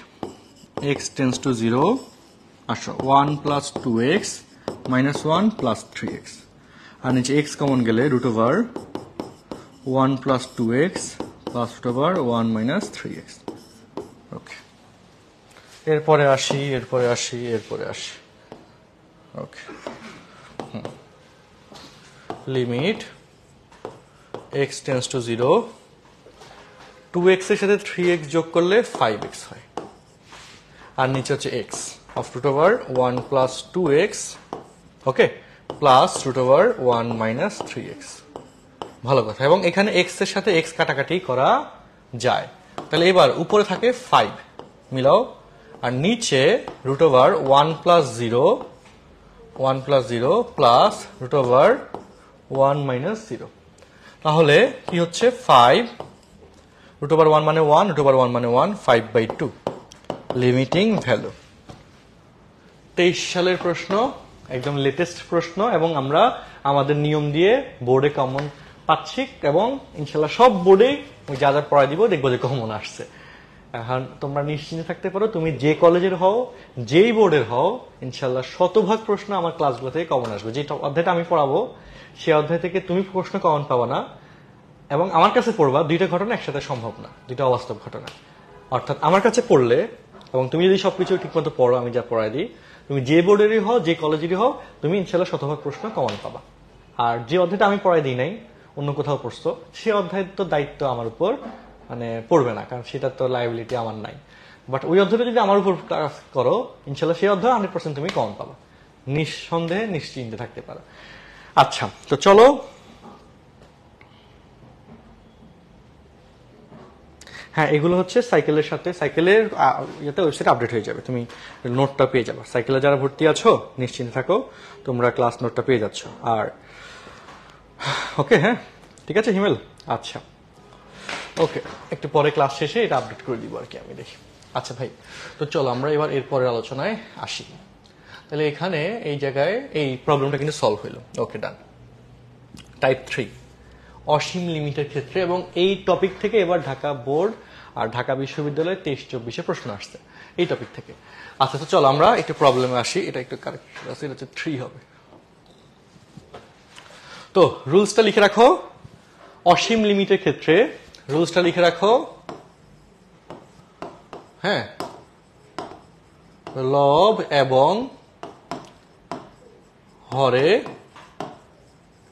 x tends to zero আসো one plus two x minus one plus three x আর নিচে এক্স কমন গেলে root over one plus two x plus root over one minus three x okay এরপরে আসি এরপরে আসি এরপরে আসি। Okay limit x tends to zero two এক্সের সাথে থ্রি এক্স যোগ করলে ফাইভ এক্স হয়। আর নিচে হচ্ছে x of root over one plus two x okay plus root over one minus three x ভালো কথা। এবং এখানে এক্সের সাথে এক্স কাটাকাটি করা যায়। তাহলে এবার উপরে থাকে ফাইভ মিলাও। আর নিচে root over one plus zero one plus zero plus root over one minus zero তাহলে কি হচ্ছে ফাইভ রুট ওভার ওয়ান মানে ওয়ান রুট ওভার ওয়ান মানে one five by two limiting value তেইশ সালের প্রশ্ন, একদম লেটেস্ট প্রশ্ন এবং আমরা আমাদের নিয়ম দিয়ে বোর্ডে কমন পাচ্ছি এবং ইনশাল্লাহ সব বোর্ডেই যা যা পড়াই দিব দেখব যে কমন আসছে। এখন তোমরা নিশ্চিন্তে থাকতে পারো, তুমি যে কলেজের হও, যেই বোর্ডের হও, ইনশাল্লাহ শতভাগ প্রশ্ন আমার ক্লাসগুলো থেকে কমন আসবে। যে অধ্যায়টা আমি পড়াবো সেই অধ্যায় থেকে তুমি প্রশ্ন কমন পাবা না এবং আমার কাছে পড়বা, দুইটা ঘটনা একসাথে সম্ভব না, দুইটা অবাস্তব ঘটনা। অর্থাৎ আমার কাছে পড়লে এবং তুমি যদি সবকিছু ঠিকমতো পড়ো, আমি যা পড়াই দিই, তুমি যে বোর্ডেরই হও, যে কলেজেরই হও, তুমি ইনশাল্লাহ শতভাগ প্রশ্ন কমন পাবা। আর যে অধ্যায়টা আমি পড়াই দিই নাই অন্য কোথাও পড়ছো, সে অধ্যায়ের তো দায়িত্ব আমার উপর মানে পড়বে না, কারণ সেটা তো লাইবিলিটি আমার নাই। বাট ওই অধ্যায়টা যদি আমার উপর কাজ করো ইনশাল্লাহ সেই অধ্যায় হান্ড্রেড পার্সেন্ট তুমি কম পাবো। নিঃসন্দেহে নিশ্চিন্তে থাকতে পারো। আচ্ছা তো চলো। হ্যাঁ এগুলো হচ্ছে সাইকেলের সাথে সাইকেলের ইয়েতে ওয়েবসাইট আপডেট হয়ে যাবে। তুমি নোটটা পেয়ে যাবে। সাইকেলে যারা ভর্তি আছো, নিশ্চিন্তে থাকো, তোমরা ক্লাস নোটটা পেয়ে যাচ্ছ। আর ওকে হ্যাঁ। ঠিক আছে, হিমেল? আচ্ছা। ওকে একটু পরে ক্লাস শেষে এটা আপডেট করে দিব আর কি আমি, দেখি। আচ্ছা ভাই, তো চলো আমরা এবার এর পরের আলোচনায় আসি। তাহলে এখানে এই জায়গায় এই প্রবলেমটা কিন্তু সলভ হইল। ওকে ডান টাইপ থ্রি অসীম লিমিটের ক্ষেত্রে এবং এই টপিক থেকে এবার ঢাকা বোর্ড আর ঢাকা বিশ্ববিদ্যালয়ে তেইশ চব্বিশে প্রশ্ন আসছে। এই টপিক থেকে। আচ্ছা তো চলো আমরা একটু প্রবলেমে আসি। এটা একটু কারেক্ট আছে এটা হচ্ছে থ্রি হবে। তো রুলসটা লিখে রাখো। অসীম লিমিটের ক্ষেত্রে রুলসটা লিখে রাখো। হ্যাঁ। লব এবং হরে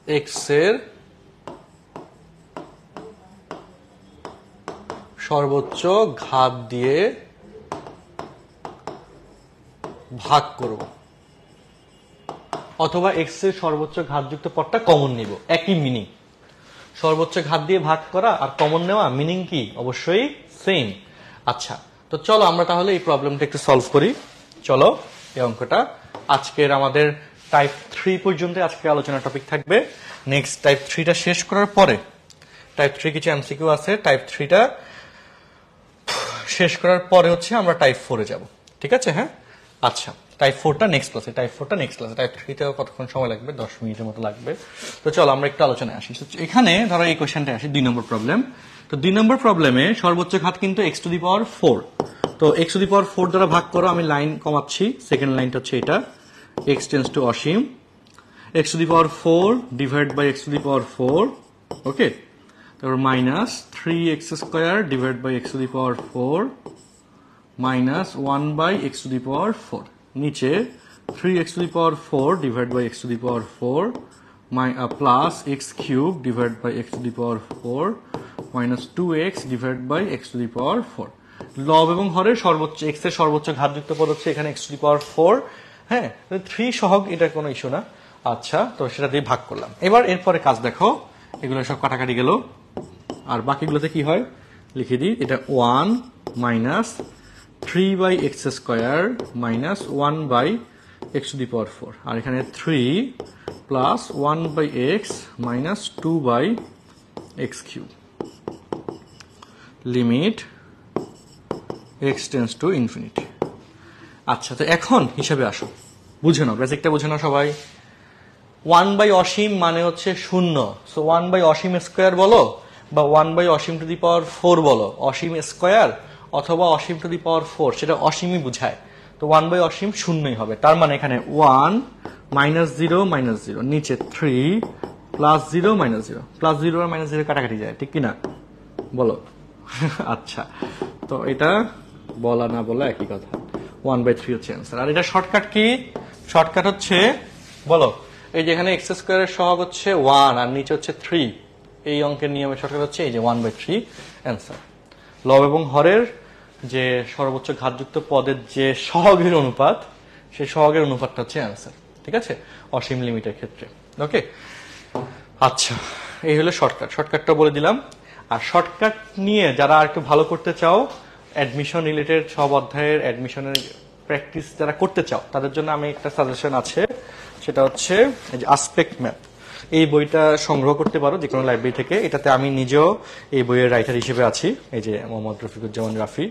এক্সের সর্বোচ্চ ঘাত দিয়ে ভাগ করব। অথবা এক্সের সর্বোচ্চ ঘাতযুক্ত পদটা কমন নিব। একই মিনিং সর্বোচ্চ ঘাত দিয়ে ভাগ করা আর কমন নেওয়া মিনিং কি? অবশ্যই সেম আচ্ছা তো চলো আমরা তাহলে এই প্রবলেমটা একটু সলভ করি। চলো, এই অঙ্কটা। আজকের আমাদের টাইপ থ্রি পর্যন্ত আজকে আলোচনা টপিক থাকবে। নেক্সট টাইপ থ্রিটা শেষ করার পরে টাইপ থ্রি কিছু এমসিকিউ আছে টাইপ থ্রিটা শেষ করার পরে হচ্ছে আমরা টাইপ ফোরে যাব। ঠিক আছে হ্যাঁ? আচ্ছা টাইপ ফোরটা নেক্সট ক্লাসে টাইপ ফোরটা নেক্সট ক্লাসে টাইপ থ্রিতেও কতক্ষণ সময় লাগবে? দশ মিনিটের মতো লাগবে। তো চলো, আমরা একটু আলোচনায় আসি। এখানে ধরো এই কোয়েশ্চেনটা আসি, দুই নম্বর প্রবলেম তো দুই নম্বর প্রবলেমে সর্বোচ্চ ঘাত কিন্তু x to the power four তো x to the power four দ্বারা ভাগ করো, আমি লাইন কমাচ্ছি। সেকেন্ড লাইনটা হচ্ছে এটা। X tends to Asim. X to the power four divide by x to the power four okay তারপর minus three x square divide by x to the power four minus one by x to the power four নিচে three x to the power four divide by x to the power four my plus x cube divide by x to the power four minus two x divide by x to the power four লব এবং হরের সর্বোচ্চ এক্সের সর্বোচ্চ ঘাতযুক্ত পদ হচ্ছে এখানে x to the power four হ্যাঁ থ্রি সহগ, এটা কোনো ইস্যু না। আচ্ছা তো সেটা দিয়ে ভাগ করলাম। এবার এরপরে কাজ দেখো, এগুলো সব কাটাকাটি গেল। আর বাকিগুলোতে কি হয়? লিখে দিই, এটা one minus three by x square minus one by x the power four আর এখানে three plus one by x minus two by x cube limit x tends to infinity আচ্ছা তো এখন হিসাবে আসো। বুঝে নাও বেসিকটা বুঝে নাও সবাই। ওয়ান বাই অসীম মানে হচ্ছে শূন্য। সো ওয়ান বাই অসীম স্কোয়ার বলো, বা ওয়ান বাই অসীম টু দি পাওয়ার ফোর বলো। অসীম স্কোয়ার অথবা অসীম টু দি পাওয়ার ফোর সেটা অসীমই বুঝায়। তো ওয়ান বাই অসীম শূন্যই হবে। তার মানে এখানে one minus zero minus zero নিচে three plus zero minus zero plus zero আর মাইনাস জিরো কাটাকাটি যায়, ঠিক কিনা? বলো। আচ্ছা। তো এটা বলা না বলা একই কথা। ওয়ান বাই থ্রি হচ্ছে অ্যান্সার আর এটা শর্টকাট কি? শর্টকাট হচ্ছে, বলো। এই যে এখানে এক্স স্কোয়ারের সহগ হচ্ছে ওয়ান আর নিচে হচ্ছে থ্রি এই অঙ্কের নিয়মে শর্টকাট হচ্ছে এই যে ওয়ান বাই থ্রি অ্যান্সার লব এবং হরের যে সর্বোচ্চ ঘাতযুক্ত পদের যে সহগের অনুপাত, সেই সহগের অনুপাতটা হচ্ছে অ্যান্সার ঠিক আছে? অসীম লিমিটের ক্ষেত্রে। ওকে আচ্ছা এই হলো শর্টকাট শর্টকাটটা বলে দিলাম। আর শর্টকাট নিয়ে যারা আর একটু ভালো করতে চাও অ্যাডমিশন রিলেটেড সব অধ্যায়ের অ্যাডমিশনের প্র্যাকটিস যারা করতে চাও, তাদের জন্য আমি একটা সাজেশন আছে। সেটা হচ্ছে এই যে আসপেক্ট ম্যাপ এই বইটা সংগ্রহ করতে পারো যে কোনো লাইব্রেরি থেকে। এটাতে আমি নিজেও এই বইয়ের রাইটার হিসেবে আছি, এই যে মোহাম্মদ রফিকুজ্জামান রাফি।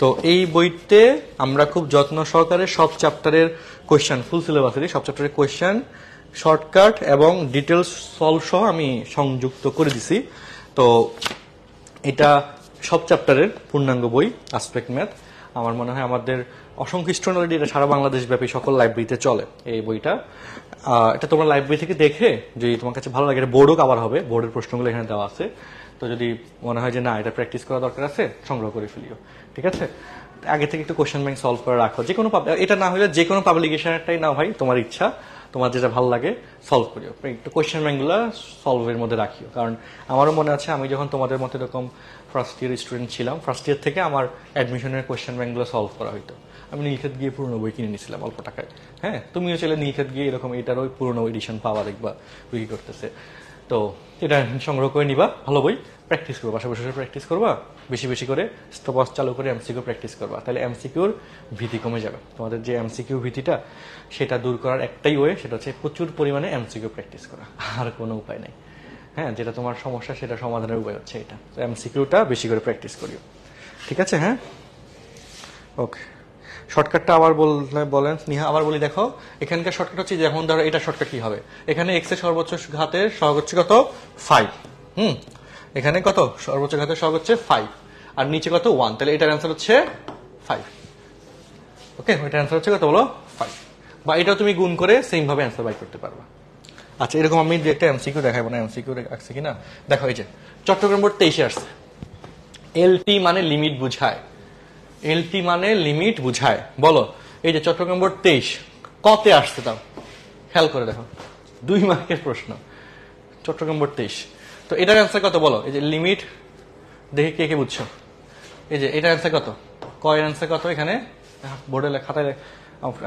তো এই বইতে আমরা খুব যত্ন সহকারে সব চ্যাপ্টারের কোয়েশ্চেন ফুল সিলেবাসেরই সব চ্যাপ্টারের কোয়েশ্চেন শর্টকাট এবং ডিটেলস সলভ সহ আমি সংযুক্ত করে দিছি। তো এটা সব চ্যাপ্টারের পূর্ণাঙ্গ বই আসপেক্ট ম্যাথ আমার মনে হয় আমাদের অসংখ্য স্টুডেন্ট এটা সারা বাংলাদেশ ব্যাপী সকল লাইব্রেরিতে চলে এই বইটা। এটা তোমরা লাইব্রেরি থেকে দেখে যদি তোমার কাছে ভালো লাগে, এটা বোর্ডও কাভার হবে। বোর্ডের প্রশ্নগুলো এখানে দেওয়া আছে। তো যদি মনে হয় যে না, এটা প্র্যাকটিস করা দরকার আছে, সংগ্রহ করে ফেলিও। ঠিক আছে? আগে থেকে একটু কোশ্চেন ব্যাংক সলভ করে রাখো। যে কোনো এটা না হলে যে কোনো পাবলিকেশনটাই নাও ভাই, তোমার ইচ্ছা। তোমার যেটা ভালো লাগে সলভ করিও। একটু কোয়েশ্চেন ব্যাংকগুলো সলভের মধ্যে রাখিও। কারণ আমারও মনে আছে, আমি যখন তোমাদের মতো এরকম ফার্স্ট ইয়ার স্টুডেন্ট ছিলাম ফার্স্ট ইয়ার থেকে আমার অ্যাডমিশনের কোয়েশ্চেন ব্যাংকগুলো সলভ করা হতো আমি নীলক্ষেত গিয়ে পুরনো বই কিনে নিয়েছিলাম অল্প টাকায়। হ্যাঁ তুমিও চলে নীলক্ষেত গিয়ে এরকম এটারও পুরনো এডিশন পাওয়া দেখবা, বিক্রি করতেছে। তো এটা সংগ্রহ করে নিবা, ভালো বই। প্র্যাকটিস করবা বাসা বসে প্র্যাকটিস করবা, বেশি বেশি করে স্টপাস চালু করে এমসিকিউ প্র্যাকটিস করবা। তাহলে এমসিকিউর ভীতি কমে যাবে। তোমাদের যে এমসিকিউ ভীতিটা, সেটা দূর করার একটাই ওয়ে সেটা হচ্ছে প্রচুর পরিমাণে এমসিকিউ প্র্যাকটিস করা। আর কোনো উপায় নেই। হ্যাঁ যেটা তোমার সমস্যা, সেটা সমাধানের উপায় হচ্ছে এটা। তো এমসিকিউটা বেশি করে প্র্যাকটিস করিও। ঠিক আছে হ্যাঁ? ওকে শর্টকাটটা আবার বলেন। স্নেহা, আবার বলি, দেখো, এখানকার শর্টকাট হচ্ছে যেমন ধরো, এটা শর্টকাট কি হবে? এখানে এক্সের সর্বোচ্চ ঘাতের সহগ হচ্ছে কত? ফাইভ হুম? এখানে কত? সর্বোচ্চ ঘাতের সহগ হচ্ছে ফাইভ আর নিচে কত? ওয়ান তাহলে এটার অ্যান্সার হচ্ছে ফাইভ ওকে? এটার অ্যান্সার হচ্ছে কত বলো? ফাইভ বা এটাও তুমি গুণ করে সেম ভাবে অ্যান্সার বাই করতে পারবা। আচ্ছা এরকম আমি একটা এমসিকিউ দেখাবো না এমসিকিউ আসছে কিনা? দেখো, এই যে, চট্টগ্রাম বোর্ড তেইশে আসছে। এলটি মানে লিমিট বুঝায়। এলটি মানে লিমিট বুঝায়। বলো, এই যে চট্টগ্রাম বোর্ড তেইশ, কতে আসছে তাও? খেয়াল করে দেখো, দুই মার্কের প্রশ্ন, চট্টগ্রাম বোর্ড তেইশ। তো এটার অ্যান্সার কত বলো? এই যে লিমিট, দেখে কে কে বুঝছ? এই যে এটার অ্যান্সার কত? কয়ের অ্যান্সার কত এখানে? বোর্ডে খাতায়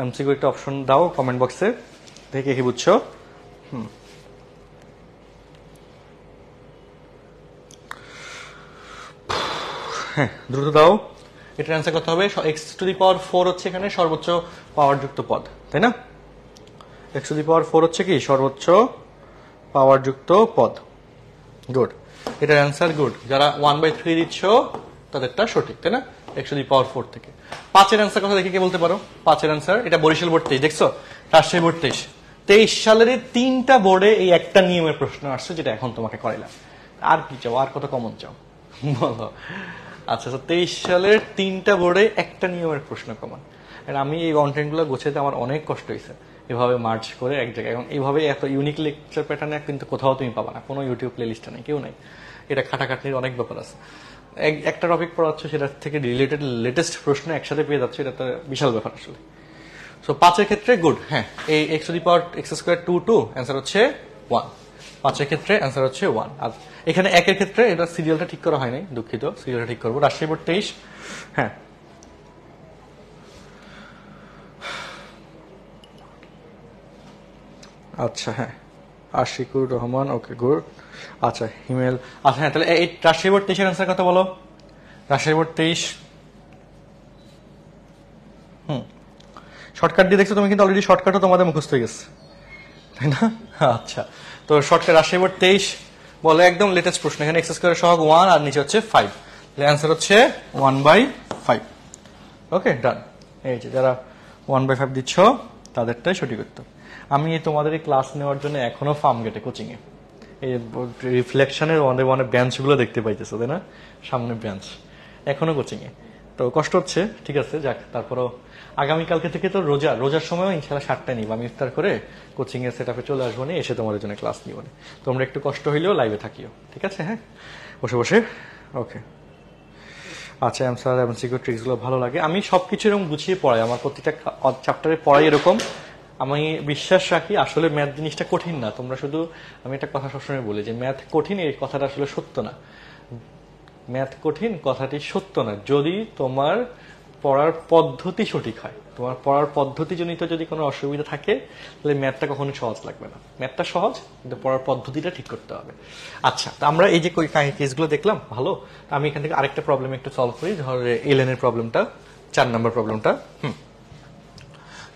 এমসিকিউ একটা অপশন দাও কমেন্ট বক্সে দেখে কে কে বুঝছ। হুম। হ্যাঁ দ্রুত দাও। এটার অ্যান্সার কত হবে। X to the power four হচ্ছে এখানে সর্বোচ্চ পাওয়ারযুক্ত পদ, তাই না? X to the power four হচ্ছে কি? সর্বোচ্চ পাওয়ারযুক্ত পদ। গুড এটার অ্যান্সার গুড যারা ওয়ান বাই থ্রি দিচ্ছ, তাদেরটা সঠিক, তাই না? X to the power four থেকে। পাঁচের অ্যান্সার কথা দেখে কে বলতে পারো? পাঁচের অ্যান্সার এটা বরিশাল বোর্ড তেইশ, দেখছ? রাজশাহী বোর্ড তেইশ। তেইশ সালের তিনটা বোর্ডে এই একটা নিয়মের প্রশ্ন আসছে, যেটা এখন তোমাকে করাইলাম। আর কি চাও? আর কত কমন চাও? বলো। আচ্ছা তেইশ সালের তিনটা বোর্ডে একটা নিয়মের প্রশ্ন কমন। আর আমি এই কন্টেন্টগুলো গোছাতে আমার অনেক কষ্ট হয়েছে, এভাবে মার্চ করে এক জায়গায়। এবং এইভাবে এত ইউনিক লেকচার প্যাটার্নে কিন্তু কোথাও তুমি পাবা না, কোনো ইউটিউব প্লে লিস্টে নেই, কেউ নাই। এটা খাটাখাটনির অনেক ব্যাপার আছে। এক- একটা টপিক পড়াচ্ছ, সেটার থেকে রিলেটেড লেটেস্ট প্রশ্ন একসাথে পেয়ে যাচ্ছে, এটা তো বিশাল ব্যাপার আসলে। সো পাঁচের ক্ষেত্রে গুড হ্যাঁ। এই x to the power x square two two answer হচ্ছে ওয়ান পাঁচের ক্ষেত্রে অ্যান্সার হচ্ছে ওয়ান আর এখানে একের ক্ষেত্রে এটা সিরিয়ালটা ঠিক করা হয়নি, দুঃখিত সিরিয়ালটা ঠিক করব। রাজশাহী বোর্ড তেইশ হ্যাঁ। আচ্ছা হ্যাঁ। Ashikur Rahman, okay, good. আচ্ছা হিমেল আচ্ছা হ্যাঁ তাহলে এই রাজশাহী বোর্ড তেইশের অ্যান্সার কথা বলো। রাজশাহী বোর্ড তেইশ। হুম। শর্টকাট দিয়ে দেখছ, তুমি কিন্তু অলরেডি শর্টকাটও তোমাদের মুখস্থ হয়ে গেছে। তাই না? আচ্ছা। তো শর্টকাট রাজশাহী বোর্ড তেইশ। বলে একদম লেটেস্ট প্রশ্ন, এখানে এক্সেস করে সহগ ওয়ান আর নিচে হচ্ছে ফাইভ অ্যান্সার হচ্ছে one by five okay done এই যে যারা ওয়ান বাই ফাইভ দিচ্ছ, তাদেরটাই সঠিক উত্তর। আমি তোমাদের এই ক্লাস নেওয়ার জন্য এখনও ফার্ম গেটে কোচিংয়ে এই রিফ্লেকশনের ওয়ানে ওয়ানে বেঞ্চগুলো দেখতে পাইতেছো, তাই না? সামনে বেঞ্চ এখনও কোচিং এ। তো কষ্ট হচ্ছে, ঠিক আছে, যাক, তারপরও আগামীকালকে থেকে তো রোজা, রোজার সময়ও ইনশাল্লাহ সাতটা নিব। আমি ইফতার করে কোচিং এর সেট চলে আসব নি এসে তোমাদের জন্য ক্লাস নিব। নি তোমরা একটু কষ্ট হইলেও লাইভে থাকিও, ঠিক আছে হ্যাঁ? বসে বসে ওকে আচ্ছা অ্যান্সার এবং সিকিউর ট্রিক্সগুলো ভালো লাগে। আমি সবকিছু এরকম গুছিয়ে পড়াই, আমার প্রতিটা চ্যাপ্টারে পড়াই এরকম। আমি বিশ্বাস রাখি, আসলে ম্যাথ জিনিসটা কঠিন না। তোমরা শুধু, আমি একটা কথা সবসময় বলি যে ম্যাথ কঠিন, এই কথাটা আসলে সত্য না। ম্যাথ কঠিন, কথাটি সত্য না যদি তোমার পড়ার পদ্ধতি সঠিক হয়, তোমার পড়ার পদ্ধতি জনিত যদি কোনো অসুবিধা থাকে, তাহলে ম্যাথটা কখনো সহজ লাগবে না। ম্যাথটা সহজ, কিন্তু পড়ার পদ্ধতিটা ঠিক করতে হবে। আচ্ছা তো আমরা এই যে কেসগুলো দেখলাম, ভালো? আমি এখান থেকে আরেকটা প্রবলেম একটু সলভ করি, ধর এলেনের প্রবলেমটা চার নম্বর প্রবলেমটা হুম।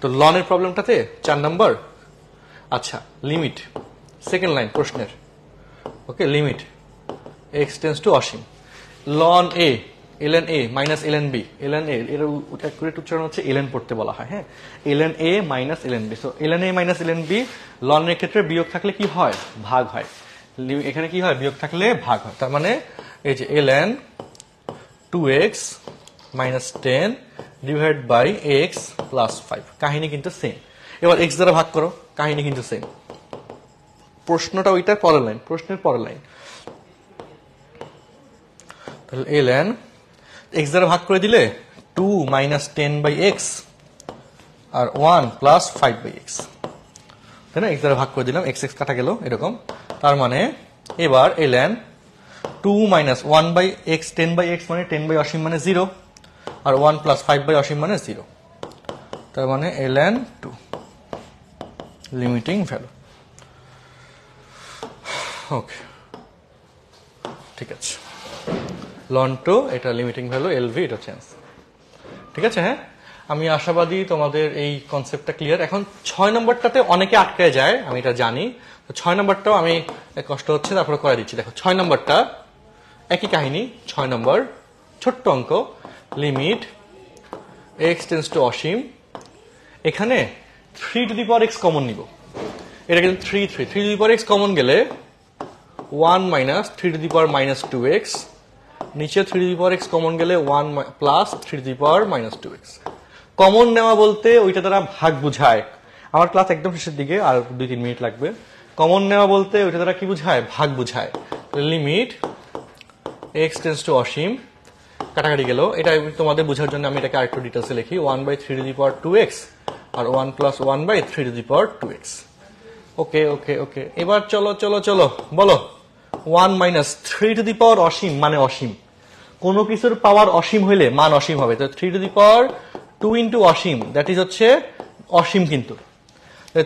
তো লনের প্রবলেমটাতে চার নম্বর আচ্ছা লিমিট সেকেন্ড লাইন প্রশ্নের okay limit x tends to Asim. Loan a LN a minus LN b LN a এর অ্যাকুরেট উচ্চারণ হচ্ছে এলএন পড়তে বলা হয় হ্যাঁ? LN a minus LN b so LN a minus LN b লনের ক্ষেত্রে বিয়োগ থাকলে কি হয়? ভাগ হয়। এখানে কি হয়? বিয়োগ থাকলে ভাগ হয়। তার মানে এই যে LN two x minus ten divide by x plus five কাহিনী কিন্তু সেম এবার এক্স দ্বারা ভাগ করো। কাহিনী কিন্তু সেম প্রশ্নটা ওইটার পরের লাইন প্রশ্নের পরের লাইন তাহলে এল এন এক্স দ্বারা ভাগ করে দিলে two minus ten by x R one plus five by x তাই না? এক্স দ্বারা ভাগ করে দিলাম এক্স এক্স কাটা গেল, এরকম। তার মানে এবার L N two minus one by x ten by x মানে টেন বাই অসীম মানে জিরো আর ওয়ান প্লাস ফাইভ বাই অসীম মানে জিরো তার মানে L N two limiting value okay ঠিক আছে। লন্টো এটা লিমিটিং ভ্যালু এলভি এটা চেঞ্জ ঠিক আছে হ্যাঁ? আমি আশাবাদী তোমাদের এই কনসেপ্টটা ক্লিয়ার এখন ছয় নম্বরটাতে অনেকে আটকে যায়, আমি এটা জানি। তো ছয় নম্বরটাও আমি কষ্ট হচ্ছে, তারপরে করে দিচ্ছি। দেখো, ছয় নম্বরটা, একই কাহিনী, ছয় নম্বর, ছোট্ট অঙ্ক লিমিট এক্স টেন্স টু অসীম। এখানে three to the power x common নিব। এটা কিন্তু three three three to the power x common গেলে one minus three to the power minus two x নিচে three the power x common গেলে one plus three the power minus two x common নেওয়া বলতে ওইটা তারা ভাগ বুঝায়। আমার ক্লাস একদম শেষের দিকে, আর দুই তিন মিনিট লাগবে। কমন নেওয়া বলতে ওইটা তারা কি বুঝায়? ভাগ বুঝায়। লিমিট এক্স টেন্স টু অসীম। কাটাকাটি গেল। এটা তোমাদের বোঝার জন্য আমি এটাকে আরেকটু ডিটেলসে লিখি। One by three the power two x R one plus one by three the power two x okay okay okay এবার চলো চলো চলো। বলো। One minus three to the power অসীম মানে অসীম। কোনো কিছুর পাওয়ার অসীম হইলে মান অসীম হবে। তো three to the power two into Asim that is হচ্ছে অসীম কিন্তু।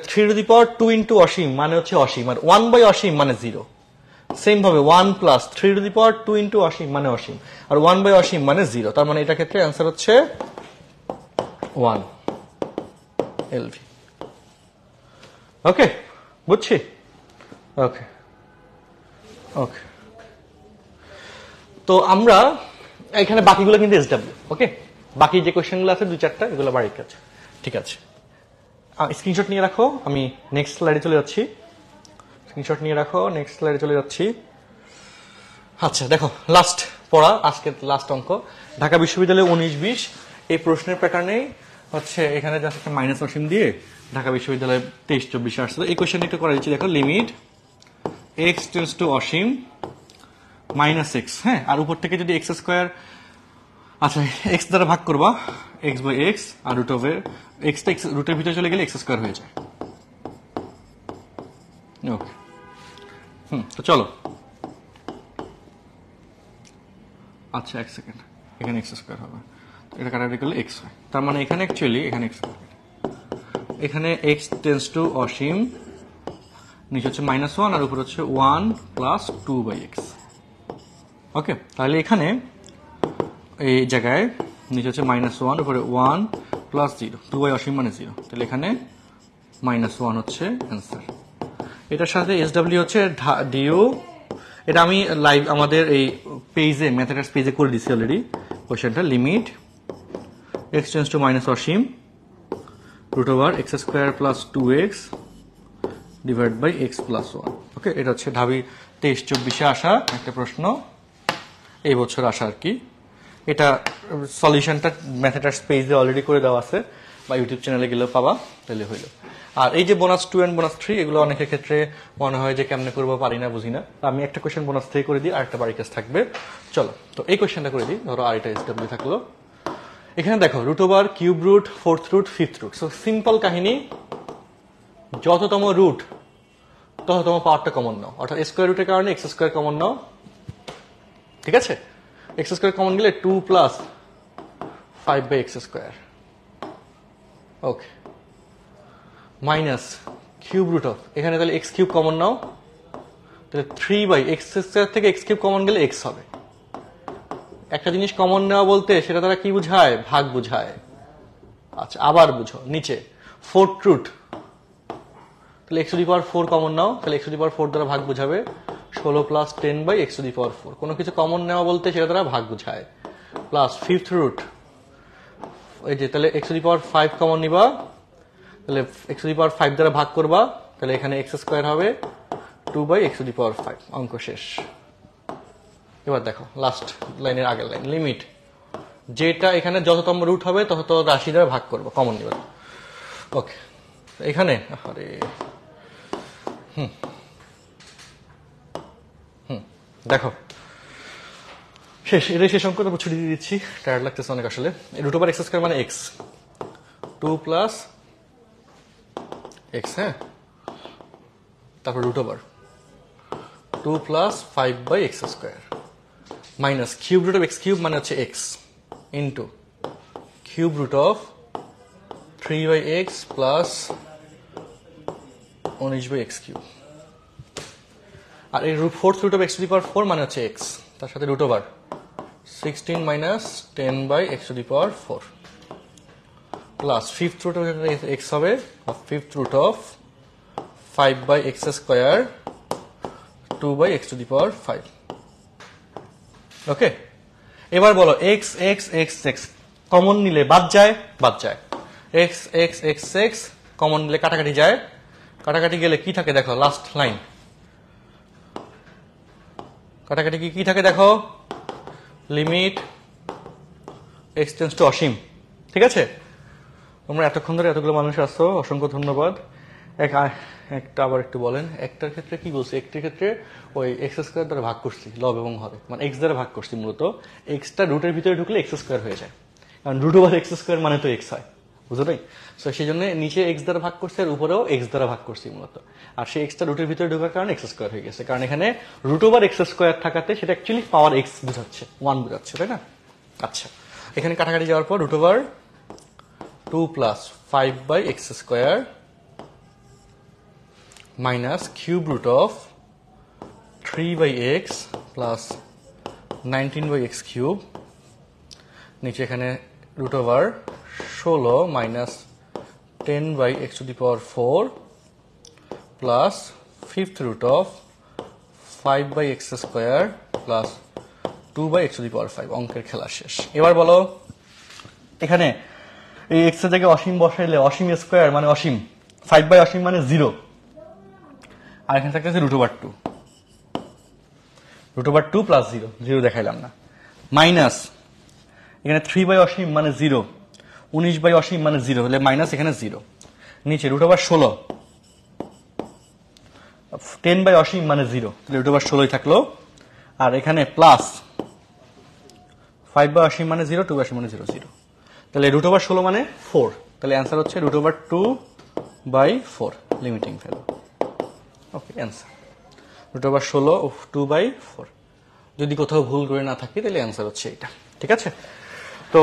Three to the power two into অসীম মানে হচ্ছে অসীম, আর ওয়ান বাই অসীম মানে জিরো। সেম ভাবে one plus three to the power two into অসীম মানে অসীম, আর ওয়ান বাই অসীম মানে জিরো। তার মানে এটা ক্ষেত্রে অ্যান্সার হচ্ছে ওয়ান এলভি ওকে বুঝছি? ওকে ওকে তো আমরা এখানে বাকিগুলো কিন্তু এসডাব্লিউ ওকে বাকি যে কোয়েশ্চেনগুলো আছে দু চারটা এগুলো বাড়ির কাছে ঠিক আছে। স্ক্রিনশট নিয়ে রাখো, আমি নেক্সট স্লাইডে চলে যাচ্ছি। স্ক্রিনশট নিয়ে রাখো নেক্সট স্লাইডে চলে যাচ্ছি। আচ্ছা দেখো লাস্ট পড়া, আজকের লাস্ট অঙ্ক। ঢাকা বিশ্ববিদ্যালয়ে উনিশ, বিশ, এই প্রশ্নের প্যাটার্নেই হচ্ছে এখানে জাস্ট একটা মাইনাস অসীম দিয়ে ঢাকা বিশ্ববিদ্যালয়ে তেইশ, চব্বিশে আসছে এই কোয়েশ্চেন একটু করা দিচ্ছি। দেখো লিমিট এক্স টেন্স টু অসীম মাইনাস এক্স হ্যাঁ? আর উপর থেকে যদি এক্স স্কোয়ার আচ্ছা এক্স দ্বারা ভাগ করবা এক্স বাই এক্স আর রুট অফ এক্সটা এক্স রুটের ভিতরে চলে গেলে এক্স স্কোয়ার হয়ে যায়। ওকে হুম, তো চলো। আচ্ছা এক সেকেন্ড এখানে এক্স স্কোয়ার হবে। এটা কাটাকাটি করলে এক্স হয়। তার মানে এখানে অ্যাকচুয়ালি এখানে এক্স এখানে এক্স টেন্স টু অসীম নিচে হচ্ছে মাইনাস ওয়ান আর উপর হচ্ছে one plus two by x okay তাহলে এখানে এই জায়গায় নিচে হচ্ছে মাইনাস ওয়ান উপরে one plus zero two by অসীম মানে জিরো তাহলে এখানে মাইনাস ওয়ান হচ্ছে অ্যান্সার এটার সাথে এস ডাব্লিউ হচ্ছে ডিও এটা আমি লাইভ আমাদের এই পেজে ম্যাথাটার্স পেজে করে দিচ্ছি অলরেডি কোয়েশ্চেনটা limit x tends to minus Asim root over x square plus two x divide by x plus one okay এটা হচ্ছে ঢাবি তেইশ চব্বিশে আসা একটা প্রশ্ন। এই বছর আসা আর কি? এটা সলিউশনটা ম্যাথেটার স্পেসে অলরেডি করে দেওয়া আছে, বা ইউটিউব চ্যানেলে গেলেও পাবা, তাহলে হইল। আর এই যে bonus two and bonus three এগুলো অনেকের ক্ষেত্রে মনে হয় যে কেমনে করব পারি না, বুঝি না। আমি একটা কোয়েশ্চেন বোনাস থ্রি করে দিই আর একটা বাড়ি কাজ থাকবে। চলো, তো এই কোয়েশ্চেনটা করে দিই, ধরো আর এটা এস ডাব্লিউ থাকল। এখানে দেখো root over cube root fourth root fifth root so simple কাহিনী যততম রুট তততম পাওয়ারটা কমন নাও। অর্থাৎ স্কোয়ার রুটের কারণে এক্স স্কোয়ার কমন নাও। ঠিক আছে? এক্স স্কোয়ার কমন গেলে two plus five by x square okay minus cube root of এখানে তাহলে এক্স কিউব কমন নাও। তাহলে থ্রি বাই এক্স স্কোয়ার থেকে এক্স কিউব কমন গেলে এক্স হবে। একটা জিনিস কমন নেওয়া বলতে সেটা তারা কি বুঝায়? ভাগ বুঝায়। আচ্ছা আবার বুঝো, নিচে। ফোর্থ রুট তাহলে x to the power four common নাও, তাহলে x to the power four দ্বারা ভাগ বুঝাবে ষোলো plus ten by x to the power four কোনো কিছু কমন নেওয়া বলতে সেটা দ্বারা ভাগ বুঝায়। প্লাস ফিফথ রুট এই যে, তাহলে x to the power five common নিবা। তাহলে x to the power five দ্বারা ভাগ করবা। তাহলে এখানে এক্স স্কোয়ার হবে two by x to the power five অঙ্ক শেষ। এবার দেখো লাস্ট লাইনের আগের লাইন লিমিট যেটা এখানে যততম রুট হবে তত রাশি দ্বারা ভাগ করব কমন নিবে। ওকে এখানে আরে হুম। হুম দেখো। শেষ, এটাই শেষ অঙ্ক ছুটি দিয়ে দিচ্ছি। টায়ার্ড লাগতেছে অনেক আসলে। রুট ওভার এক্স স্কোয়ার মানে এক্স টু প্লাস এক্স হ্যাঁ? তারপর root over two plus five by x square minus cube root of x cube মানে হচ্ছে x into cube root of three by x plus উনিশ বাই এক্স কিউব আর এই root fourth root of x to the power four মানে হচ্ছে এক্স তার সাথে root over sixteen minus ten by x to the power four plus fifth root of x হবে fifth root of five by x square two by x to the power five okay এবার বলো x x x x common নিলে বাদ যায়? বাদ যায়। X x x x common নিলে কাটাকাটি যায়? কাটাকাটি গেলে কি থাকে দেখো লাস্ট লাইন কাটাকাটি কি কি থাকে দেখো? লিমিট এক্সটেন্স টু অসীম। ঠিক আছে? তোমরা এতক্ষণ ধরে এতগুলো মানুষ আসছো অসংখ্য ধন্যবাদ। এক একটা আবার একটু বলেন, একটার ক্ষেত্রে কি বলছি? একটার ক্ষেত্রে ওই এক্স স্কোয়ার দ্বারা ভাগ করছি লব এবং হরে। মানে এক্স দ্বারা ভাগ করছি মূলত। এক্সটা রুটের ভিতরে ঢুকলে এক্স স্কোয়ার হয়ে যায়। কারণ রুট ওভার এক্স স্কোয়ার মানে তো এক্স হয়। বুঝো নাই? সেই জন্য নিচে এক্স দ্বারা ভাগ করছে আর উপরেও এক্স দ্বারা ভাগ করছি মূলত। আর সেই এক্সটা রুটের ভিতরে ঢোকার কারণে এক্স স্কোয়ার হয়ে গেছে। কারণ এখানে রুট ওভার এক্স স্কোয়ার থাকাতে সেটা অ্যাকচুয়ালি পাওয়ার এক্স বোঝাচ্ছে ওয়ান বোঝাচ্ছে, তাই না? আচ্ছা এখানে কাটাকাটি যাওয়ার পর root over two plus five by x square minus cube root of three by x plus nineteen by x cube নিচে এখানে রুট ওভার ষোলো minus ten by x to the power four plus fifth root of five by x square plus two by x to the power five অঙ্কের খেলা শেষ। এবার বলো, এখানে এই এক্সের জায়গায় অসীম বসাইলে অসীম স্কোয়ার মানে অসীম ফাইভ বাই অসীম মানে জিরো আর এখানে থাকতেছে root over two root over two plus zero zero দেখাইলাম না। মাইনাস এখানে থ্রি বাই অসীম মানে জিরো উনিশ বাই অসীম মানে জিরো হলে মাইনাস এখানে জিরো। নিচে রুট ওভার ষোলো। টেন বাই অসীম মানে জিরো, তাহলে রুট ওভার ষোলোই থাকল। আর এখানে প্লাস ফাইভ বাই অসীম মানে জিরো টু বাই মানে জিরো জিরো। তাহলে রুট ওভার ষোলো মানে ফোর তাহলে অ্যান্সার হচ্ছে root over two by four limiting value okay answer root over ষোলো টু বাই ফোর যদি কোথাও ভুল করে না থাকি, তাহলে অ্যান্সার হচ্ছে এটা ঠিক আছে? তো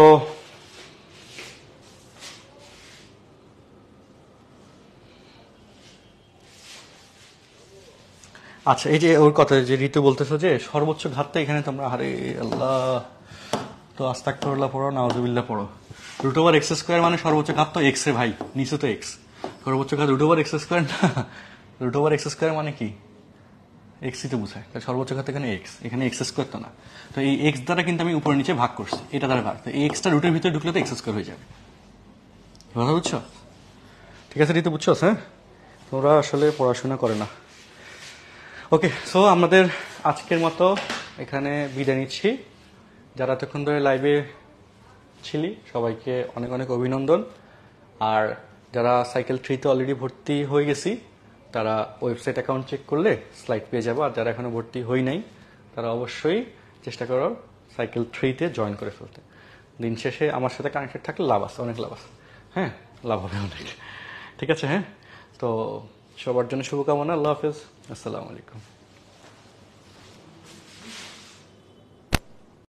আচ্ছা এই যে ওর কথা যে ঋতু বলতেছো যে সর্বোচ্চ ঘাতটা এখানে তোমরা হারে আল্লাহ, তো আস্তাক পড়ো নাওজুবিল্লা পড়ো। রুট ওভার এক্স স্কোয়ার মানে সর্বোচ্চ ঘাত তো এক্স রে ভাই, নিচে তো এক্স। সর্বোচ্চ ঘাত রুট ওভার এক্স স্কোয়ার না, রুট ওভার এক্স স্কোয়ার মানে কি? এক্সই তো বোঝায়, তাহলে সর্বোচ্চ ঘাত এখানে এক্স এখানে এক্স স্কোয়ার তো না। তো এই এক্স দ্বারা কিন্তু আমি উপরে নিচে ভাগ করছি, এটা দ্বারা ভাগ। তো এই এক্সটা রুটের ভিতরে ঢুকলে তো এক্স স্কোয়ার হয়ে যাবে। কথা বুঝছ? ঠিক আছে, ঋতু, বুঝছ? হ্যাঁ? তোমরা আসলে পড়াশোনা করে না। ওকে সো আমাদের আজকের মতো এখানে বিদায় নিচ্ছি। যারা এতক্ষণ ধরে লাইভে ছিলি, সবাইকে অনেক অনেক অভিনন্দন। আর যারা সাইকেল থ্রিতে অলরেডি ভর্তি হয়ে গেছি, তারা ওয়েবসাইট অ্যাকাউন্ট চেক করলে স্লাইড পেয়ে যাব। আর যারা এখনও ভর্তি হই নাই, তারা অবশ্যই চেষ্টা করো সাইকেল থ্রিতে জয়েন করে ফেলতে। দিন শেষে আমার সাথে কানেক্টেড থাকলে লাভ আছে, অনেক লাভ আছে। হ্যাঁ লাভ হবে অনেক। ঠিক আছে হ্যাঁ? তো সবার জন্য শুভকামনা, আল্লাহ হাফেজ। আসসালামু আলাইকুম